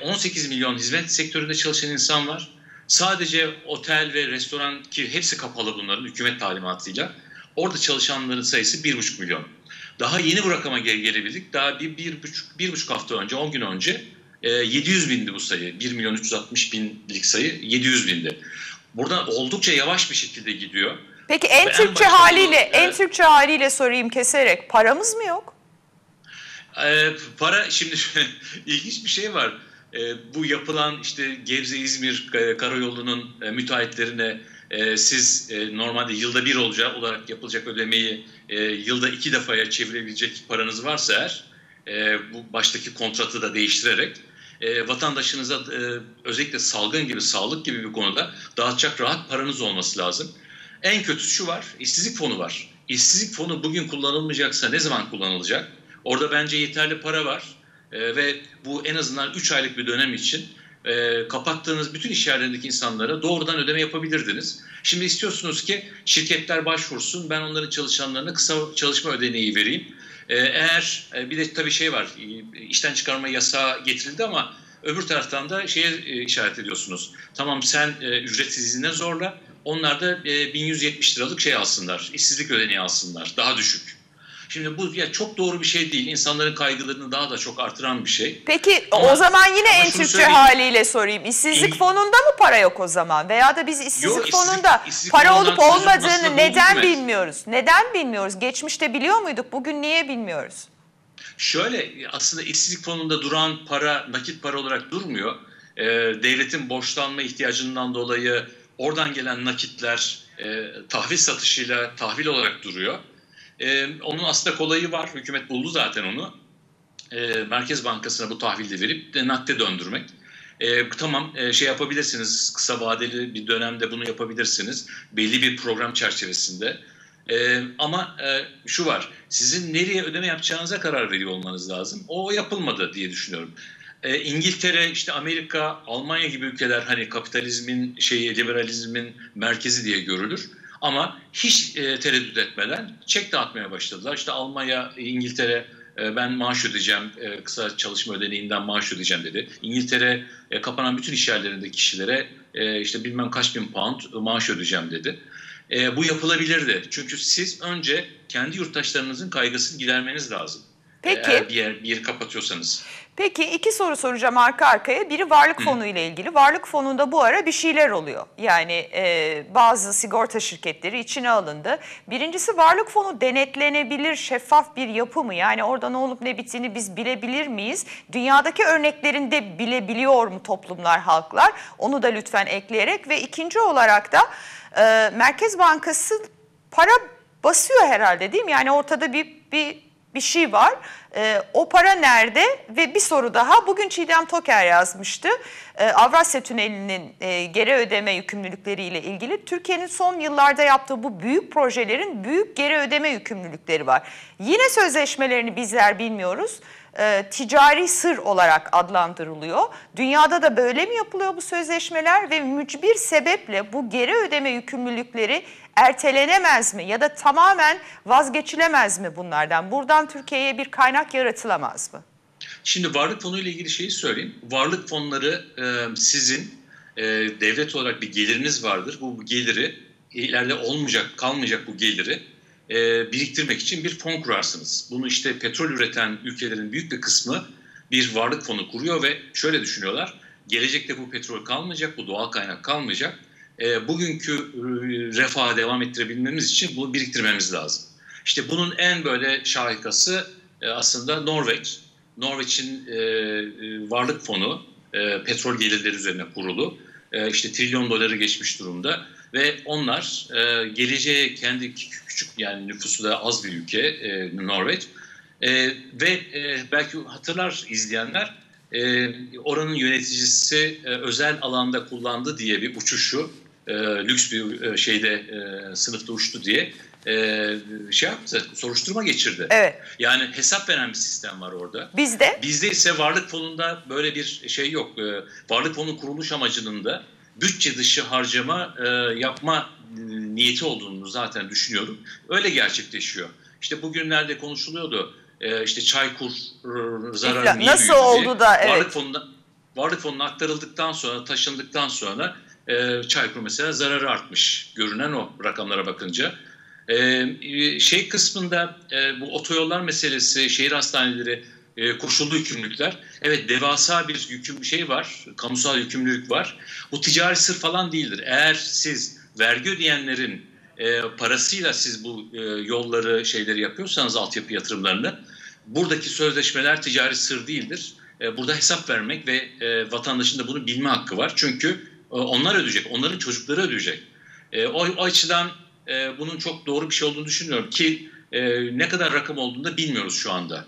18 milyon hizmet sektöründe çalışan insan var. Sadece otel ve restoran ki hepsi kapalı bunların hükümet talimatıyla. Orada çalışanların sayısı 1,5 milyon. Daha yeni bu rakama gelebildik. Daha bir, bir, buçuk, bir buçuk hafta önce, 10 gün önce e, 700 bindi bu sayı. 1 milyon 360 binlik sayı 700 bindi. Buradan oldukça yavaş bir şekilde gidiyor. Peki en Ve Türkçe en haliyle, bunu, en Türkçe haliyle sorayım keserek paramız mı yok? E, para şimdi ilginç bir şey var. E, bu yapılan işte Gebze İzmir e, karayolunun e, müteahhitlerine e, siz e, normalde yılda bir olacak olarak yapılacak ödemeyi e, yılda iki defaya çevirebilecek paranız varsa eğer e, bu baştaki kontratı da değiştirerek e, vatandaşınıza e, özellikle salgın gibi sağlık gibi bir konuda dağıtacak rahat paranız olması lazım. En kötüsü şu var işsizlik fonu var. İşsizlik fonu bugün kullanılmayacaksa ne zaman kullanılacak? Orada bence yeterli para var e, ve bu en azından 3 aylık bir dönem için e, kapattığınız bütün iş yerlerindeki insanlara doğrudan ödeme yapabilirdiniz. Şimdi istiyorsunuz ki şirketler başvursun, ben onların çalışanlarına kısa çalışma ödeneği vereyim. E, eğer e, bir de tabii şey var, e, işten çıkarma yasağı getirildi ama öbür taraftan da şeye e, işaret ediyorsunuz. Tamam sen e, ücretsiz izine zorla, onlar da e, 1170 liralık şey alsınlar, işsizlik ödeneği alsınlar, daha düşük. Şimdi bu ya çok doğru bir şey değil. İnsanların kaygılarını daha da çok artıran bir şey. Peki ama, o zaman yine en Türkçe haliyle sorayım. İşsizlik İyi. fonunda mı para yok o zaman? Veya da biz işsizlik yok, fonunda işsizlik para olup olmadığını neden bilmiyoruz? Neden bilmiyoruz? Geçmişte biliyor muyduk? Bugün niye bilmiyoruz? Şöyle aslında işsizlik fonunda duran para nakit para olarak durmuyor. Ee, devletin borçlanma ihtiyacından dolayı oradan gelen nakitler e, tahvil satışıyla tahvil olarak duruyor. E, onun aslında kolayı var. Hükümet buldu zaten onu. E, Merkez Bankası'na bu tahvili verip de nakde döndürmek. E, tamam e, şey yapabilirsiniz kısa vadeli bir dönemde bunu yapabilirsiniz belli bir program çerçevesinde e, ama e, şu var sizin nereye ödeme yapacağınıza karar veriyor olmanız lazım o yapılmadı diye düşünüyorum. E, İngiltere işte Amerika Almanya gibi ülkeler hani kapitalizmin şeyi liberalizmin merkezi diye görülür. Ama hiç e, tereddüt etmeden çek dağıtmaya başladılar. İşte Almanya, İngiltere e, ben maaş ödeyeceğim, e, kısa çalışma ödeneğinden maaş ödeyeceğim dedi. İngiltere e, kapanan bütün iş yerlerinde kişilere e, işte bilmem kaç bin pound maaş ödeyeceğim dedi. E, bu yapılabilirdi. Çünkü siz önce kendi yurttaşlarınızın kaygısını gidermeniz lazım. Peki. Eğer bir yer, bir yeri kapatıyorsanız. Peki iki soru soracağım arka arkaya. Biri varlık fonu ile ilgili. Varlık fonunda bu ara bir şeyler oluyor. Yani e, bazı sigorta şirketleri içine alındı. Birincisi varlık fonu denetlenebilir, şeffaf bir yapı mı? Yani orada ne olup ne bittiğini biz bilebilir miyiz? Dünyadaki örneklerinde bilebiliyor mu toplumlar, halklar? Onu da lütfen ekleyerek ve ikinci olarak da e, Merkez Bankası para basıyor herhalde değil mi? Yani ortada bir, bir bir şey var. E, o para nerede? Ve bir soru daha. Bugün Çiğdem Toker yazmıştı. E, Avrasya Tüneli'nin e, geri ödeme yükümlülükleriyle ilgili Türkiye'nin son yıllarda yaptığı bu büyük projelerin büyük geri ödeme yükümlülükleri var. Yine sözleşmelerini bizler bilmiyoruz e, ticari sır olarak adlandırılıyor. Dünyada da böyle mi yapılıyor bu sözleşmeler ve mücbir sebeple bu geri ödeme yükümlülükleri ertelenemez mi ya da tamamen vazgeçilemez mi bunlardan? Buradan Türkiye'ye bir kaynak yaratılamaz mı? Şimdi varlık fonu ile ilgili şeyi söyleyeyim. Varlık fonları e, sizin e, devlet olarak bir geliriniz vardır. Bu geliri ileride olmayacak, kalmayacak bu geliri e, biriktirmek için bir fon kurarsınız. Bunu işte petrol üreten ülkelerin büyük bir kısmı bir varlık fonu kuruyor ve şöyle düşünüyorlar. Gelecekte bu petrol kalmayacak, bu doğal kaynak kalmayacak. E, bugünkü e, refaha devam ettirebilmemiz için bunu biriktirmemiz lazım. İşte bunun en böyle şahikası e, aslında Norveç. Norveç'in e, e, varlık fonu e, petrol gelirleri üzerine kurulu. E, işte trilyon doları geçmiş durumda ve onlar e, geleceğe kendi küçük yani nüfusu da az bir ülke e, Norveç e, ve e, belki hatırlar izleyenler e, oranın yöneticisi e, özel alanda kullandı diye bir uçuşu e, lüks bir e, şeyde e, sınıfta uçtu diye e, şey yaptı, soruşturma geçirdi. Evet. Yani hesap veren bir sistem var orada. Bizde? Bizde ise varlık fonunda böyle bir şey yok. E, varlık fonu kuruluş amacının da bütçe dışı harcama e, yapma niyeti olduğunu zaten düşünüyorum. Öyle gerçekleşiyor. İşte bugünlerde konuşuluyordu. E, işte Çaykur e, zararı niye Nasıl oldu da evet. Varlık fonuna, varlık fonuna aktarıldıktan sonra, taşındıktan sonra e, Çaykur mesela zararı artmış. Görünen o rakamlara bakınca. E, şey kısmında e, bu otoyollar meselesi, şehir hastaneleri, e, koşullu yükümlülükler. Evet devasa bir yüküm şey var, kamusal yükümlülük var. Bu ticari sır falan değildir. Eğer siz vergi ödeyenlerin e, parasıyla siz bu e, yolları şeyleri yapıyorsanız altyapı yatırımlarını buradaki sözleşmeler ticari sır değildir. E, burada hesap vermek ve e, vatandaşın da bunu bilme hakkı var. Çünkü e, onlar ödeyecek, onların çocukları ödeyecek. E, o, o açıdan e, bunun çok doğru bir şey olduğunu düşünüyorum ki e, ne kadar rakam olduğunu da bilmiyoruz şu anda.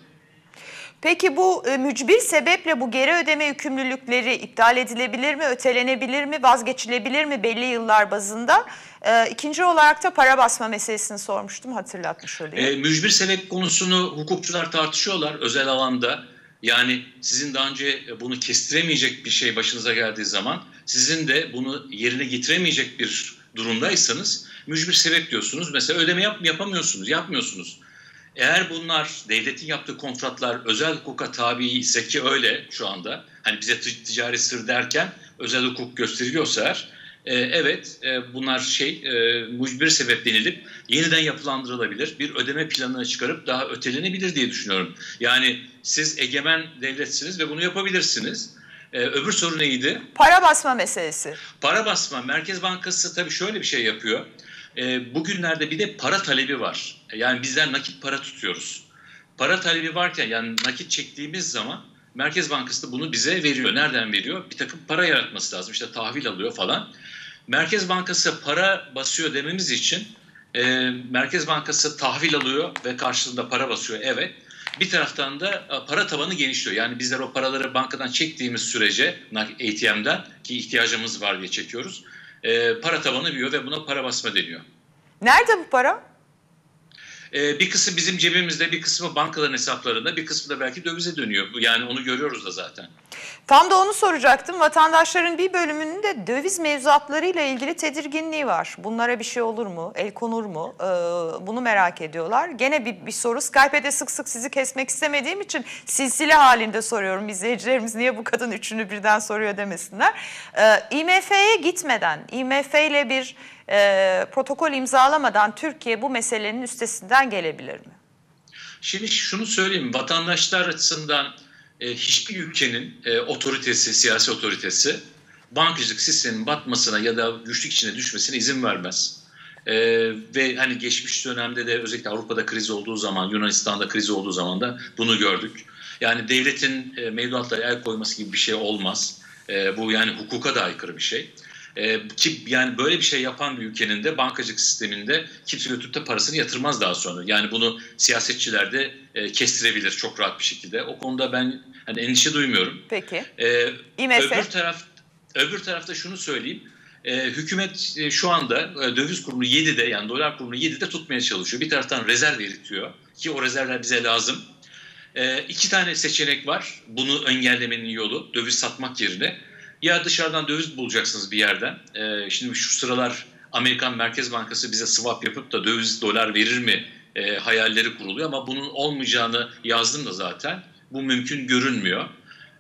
Peki bu e, mücbir sebeple bu geri ödeme yükümlülükleri iptal edilebilir mi, ötelenebilir mi, vazgeçilebilir mi belli yıllar bazında? E, ikinci olarak da para basma meselesini sormuştum hatırlatmış olayım. E, mücbir sebep konusunu hukukçular tartışıyorlar özel alanda. Yani sizin daha önce bunu kestiremeyecek bir şey başınıza geldiği zaman sizin de bunu yerine getiremeyecek bir durumdaysanız mücbir sebep diyorsunuz. Mesela ödeme yap, yapamıyorsunuz, yapmıyorsunuz. Eğer bunlar devletin yaptığı kontratlar özel hukuka tabi ise ki öyle şu anda hani bize ticari sır derken özel hukuk gösteriliyorsa eğer e, evet e, bunlar şey e, mücbir sebep denilip yeniden yapılandırılabilir. Bir ödeme planını çıkarıp daha ötelenebilir diye düşünüyorum. Yani siz egemen devletsiniz ve bunu yapabilirsiniz. Ee, öbür soru neydi? Para basma meselesi. Para basma. Merkez Bankası tabii şöyle bir şey yapıyor. Ee, bugünlerde bir de para talebi var. Yani bizler nakit para tutuyoruz. Para talebi varken yani nakit çektiğimiz zaman Merkez Bankası da bunu bize veriyor. Nereden veriyor? Bir takım para yaratması lazım. İşte tahvil alıyor falan. Merkez Bankası para basıyor dememiz için e, Merkez Bankası tahvil alıyor ve karşılığında para basıyor. Evet. Bir taraftan da e, para tabanı genişliyor. Yani bizler o paraları bankadan çektiğimiz sürece ATM'den ki ihtiyacımız var diye çekiyoruz. E, para tabanı büyüyor ve buna para basma deniyor. Nerede bu para? Ee, bir kısmı bizim cebimizde, bir kısmı bankaların hesaplarında, bir kısmı da belki dövize dönüyor. Yani onu görüyoruz da zaten. Tam da onu soracaktım. Vatandaşların bir bölümünün de döviz mevzuatlarıyla ilgili tedirginliği var. Bunlara bir şey olur mu? El konur mu? Ee, bunu merak ediyorlar. Gene bir, bir soru. Skype'de sık sık sizi kesmek istemediğim için silsile halinde soruyorum. İzleyicilerimiz niye bu kadın üçünü birden soruyor demesinler. Ee, IMF'ye gitmeden, IMF ile bir e, protokol imzalamadan Türkiye bu meselenin üstesinden gelebilir mi? Şimdi şunu söyleyeyim. Vatandaşlar açısından e, hiçbir ülkenin e, otoritesi, siyasi otoritesi bankacılık sistemin batmasına ya da güçlük içine düşmesine izin vermez. E, ve hani geçmiş dönemde de özellikle Avrupa'da kriz olduğu zaman, Yunanistan'da kriz olduğu zaman da bunu gördük. Yani devletin e, mevduatlara el koyması gibi bir şey olmaz. E, bu yani hukuka da aykırı bir şey. E, ki yani böyle bir şey yapan bir ülkenin de bankacılık sisteminde kimse götürüp de parasını yatırmaz daha sonra. Yani bunu siyasetçiler de e, kestirebilir çok rahat bir şekilde. O konuda ben hani endişe duymuyorum. Peki. E, İMF? Öbür taraf öbür tarafta şunu söyleyeyim. E, hükümet e, şu anda e, döviz kurunu 7'de yani dolar kurunu 7'de tutmaya çalışıyor. Bir taraftan rezerv eritiyor ki o rezervler bize lazım. E, iki tane seçenek var bunu engellemenin yolu döviz satmak yerine. Ya dışarıdan döviz bulacaksınız bir yerden. E, şimdi şu sıralar Amerikan Merkez Bankası bize swap yapıp da döviz dolar verir mi e, hayalleri kuruluyor ama bunun olmayacağını yazdım da zaten. Bu mümkün görünmüyor.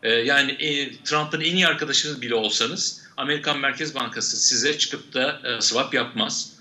E, yani e, Trump'ın en iyi arkadaşınız bile olsanız Amerikan Merkez Bankası size çıkıp da e, swap yapmaz.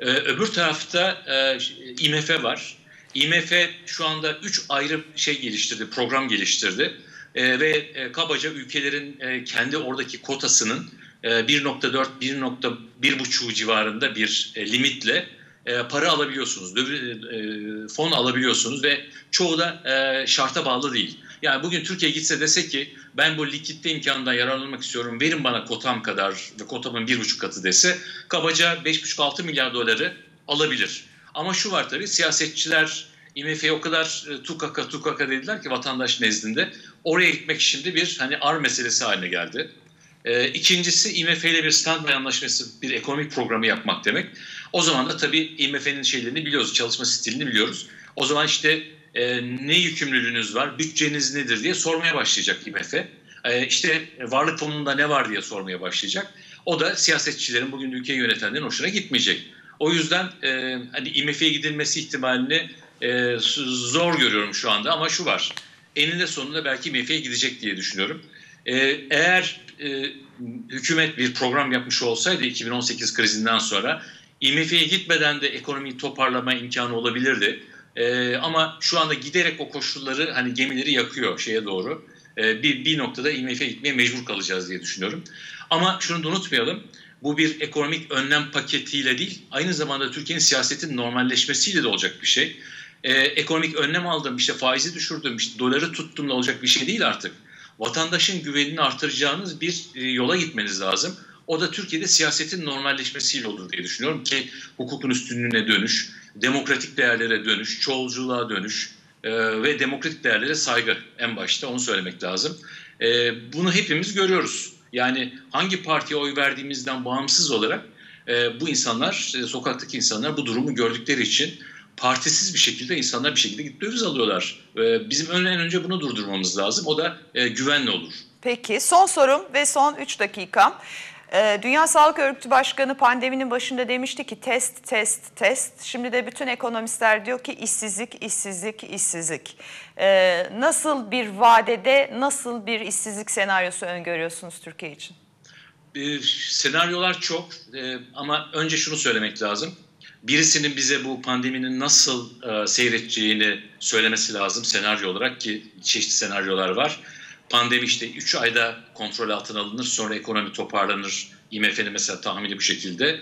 E, öbür tarafta e, IMF var. IMF şu anda 3 ayrı şey geliştirdi, program geliştirdi. E, ve e, kabaca ülkelerin e, kendi oradaki kotasının e, 1.4 1.1.5 civarında bir e, limitle e, para alabiliyorsunuz, döviz, e, fon alabiliyorsunuz ve çoğu da e, şarta bağlı değil. Yani bugün Türkiye gitse dese ki ben bu likitte imkanından yararlanmak istiyorum verin bana kotam kadar ve kotamın bir buçuk katı dese kabaca 5,5-6 milyar doları alabilir. Ama şu var tabii siyasetçiler IMF'ye o kadar e, tukaka tukaka dediler ki vatandaş nezdinde oraya gitmek şimdi bir hani ar meselesi haline geldi. E, ikincisi IMF ile bir standby anlaşması, bir ekonomik programı yapmak demek. O zaman da tabii IMF'nin şeylerini biliyoruz, çalışma stilini biliyoruz. O zaman işte e, ne yükümlülüğünüz var, bütçeniz nedir diye sormaya başlayacak IMF. E, işte varlık fonunda ne var diye sormaya başlayacak. O da siyasetçilerin, bugün ülkeyi yönetenlerin hoşuna gitmeyecek. O yüzden e, hani IMF'ye gidilmesi ihtimalini e, zor görüyorum şu anda ama şu var. Eninde sonunda belki IMF'ye gidecek diye düşünüyorum. E, eğer e, hükümet bir program yapmış olsaydı 2018 krizinden sonra IMF'ye gitmeden de ekonomiyi toparlama imkanı olabilirdi. E, ama şu anda giderek o koşulları hani gemileri yakıyor şeye doğru. E, bir, bir noktada IMF'ye gitmeye mecbur kalacağız diye düşünüyorum. Ama şunu da unutmayalım. Bu bir ekonomik önlem paketiyle değil, aynı zamanda Türkiye'nin siyasetin normalleşmesiyle de olacak bir şey. E, ekonomik önlem aldım, işte faizi düşürdüm, işte doları tuttum da olacak bir şey değil artık. Vatandaşın güvenini artıracağınız bir e, yola gitmeniz lazım. O da Türkiye'de siyasetin normalleşmesiyle olur diye düşünüyorum ki hukukun üstünlüğüne dönüş, demokratik değerlere dönüş, çoğulculuğa dönüş e, ve demokratik değerlere saygı en başta onu söylemek lazım. E, bunu hepimiz görüyoruz. Yani hangi partiye oy verdiğimizden bağımsız olarak e, bu insanlar, e, sokaktaki insanlar bu durumu gördükleri için partisiz bir şekilde insanlar bir şekilde gidip döviz alıyorlar. E, bizim en önce bunu durdurmamız lazım. O da e, güvenle olur. Peki son sorum ve son 3 dakikam. Ee, Dünya Sağlık Örgütü Başkanı pandeminin başında demişti ki test, test, test. Şimdi de bütün ekonomistler diyor ki işsizlik, işsizlik, işsizlik. Ee, nasıl bir vadede, nasıl bir işsizlik senaryosu öngörüyorsunuz Türkiye için? Ee, senaryolar çok ee, ama önce şunu söylemek lazım. Birisinin bize bu pandeminin nasıl e, seyredeceğini söylemesi lazım senaryo olarak ki çeşitli senaryolar var pandemi işte 3 ayda kontrol altına alınır sonra ekonomi toparlanır. IMF'nin mesela tahmini bu şekilde.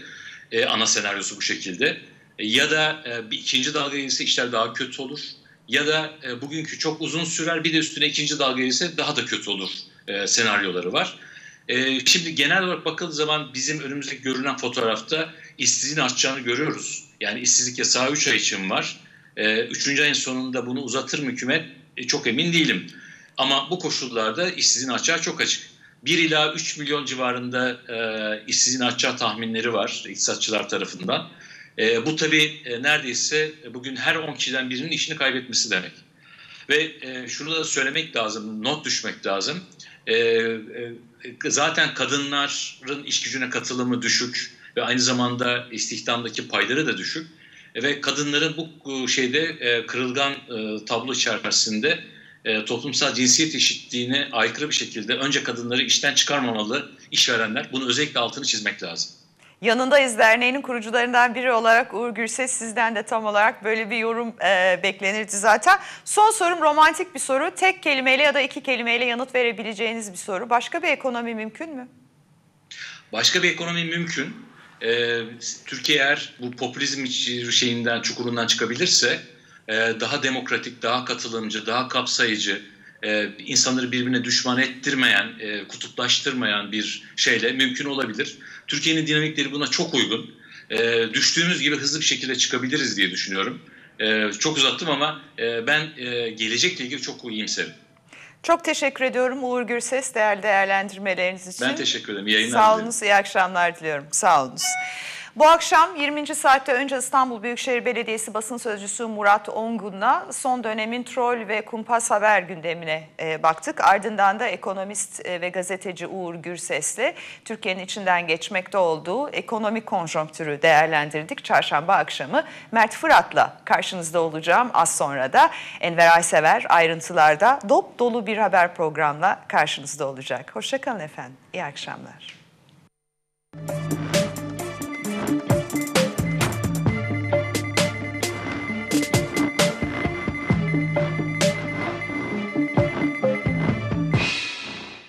E, ana senaryosu bu şekilde. E, ya da e, bir ikinci dalga gelirse işler daha kötü olur. Ya da e, bugünkü çok uzun sürer bir de üstüne ikinci dalga gelirse daha da kötü olur e, senaryoları var. E, şimdi genel olarak bakıldığı zaman bizim önümüzdeki görünen fotoğrafta işsizliğin artacağını görüyoruz. Yani işsizlik yasağı 3 ay için var. 3. E, ayın sonunda bunu uzatır mı hükümet? E, çok emin değilim. Ama bu koşullarda işsizin açığa çok açık. 1 ila 3 milyon civarında e, işsizin açacağı tahminleri var iktisatçılar tarafından. E, bu tabii neredeyse bugün her 10 kişiden birinin işini kaybetmesi demek. Ve şunu da söylemek lazım, not düşmek lazım. E, e, zaten kadınların iş gücüne katılımı düşük ve aynı zamanda istihdamdaki payları da düşük. Ve kadınların bu şeyde e, kırılgan e, tablo içerisinde toplumsal cinsiyet eşitliğine aykırı bir şekilde önce kadınları işten çıkarmamalı işverenler. Bunu özellikle altını çizmek lazım. Yanındayız Derneği'nin kurucularından biri olarak Uğur Gürses sizden de tam olarak böyle bir yorum e, beklenirdi zaten. Son sorum romantik bir soru. Tek kelimeyle ya da iki kelimeyle yanıt verebileceğiniz bir soru. Başka bir ekonomi mümkün mü? Başka bir ekonomi mümkün. Ee, Türkiye eğer bu popülizm şeyinden, çukurundan çıkabilirse e, daha demokratik, daha katılımcı, daha kapsayıcı, e, insanları birbirine düşman ettirmeyen, e, kutuplaştırmayan bir şeyle mümkün olabilir. Türkiye'nin dinamikleri buna çok uygun. E, düştüğümüz gibi hızlı bir şekilde çıkabiliriz diye düşünüyorum. E, çok uzattım ama e, ben e, gelecekle ilgili çok iyimserim. Çok teşekkür ediyorum Uğur Gürses değerli değerlendirmeleriniz için. Ben teşekkür ederim. İyi yayınlar Sağ dilerim. olunuz, iyi akşamlar diliyorum. Sağ olunuz. Bu akşam 20. saatte önce İstanbul Büyükşehir Belediyesi basın sözcüsü Murat Ongun'la son dönemin troll ve kumpas haber gündemine e, baktık. Ardından da ekonomist e, ve gazeteci Uğur Gürses'le Türkiye'nin içinden geçmekte olduğu ekonomik konjonktürü değerlendirdik. Çarşamba akşamı Mert Fırat'la karşınızda olacağım az sonra da. Enver Aysever ayrıntılarda dop dolu bir haber programla karşınızda olacak. Hoşçakalın efendim. İyi akşamlar.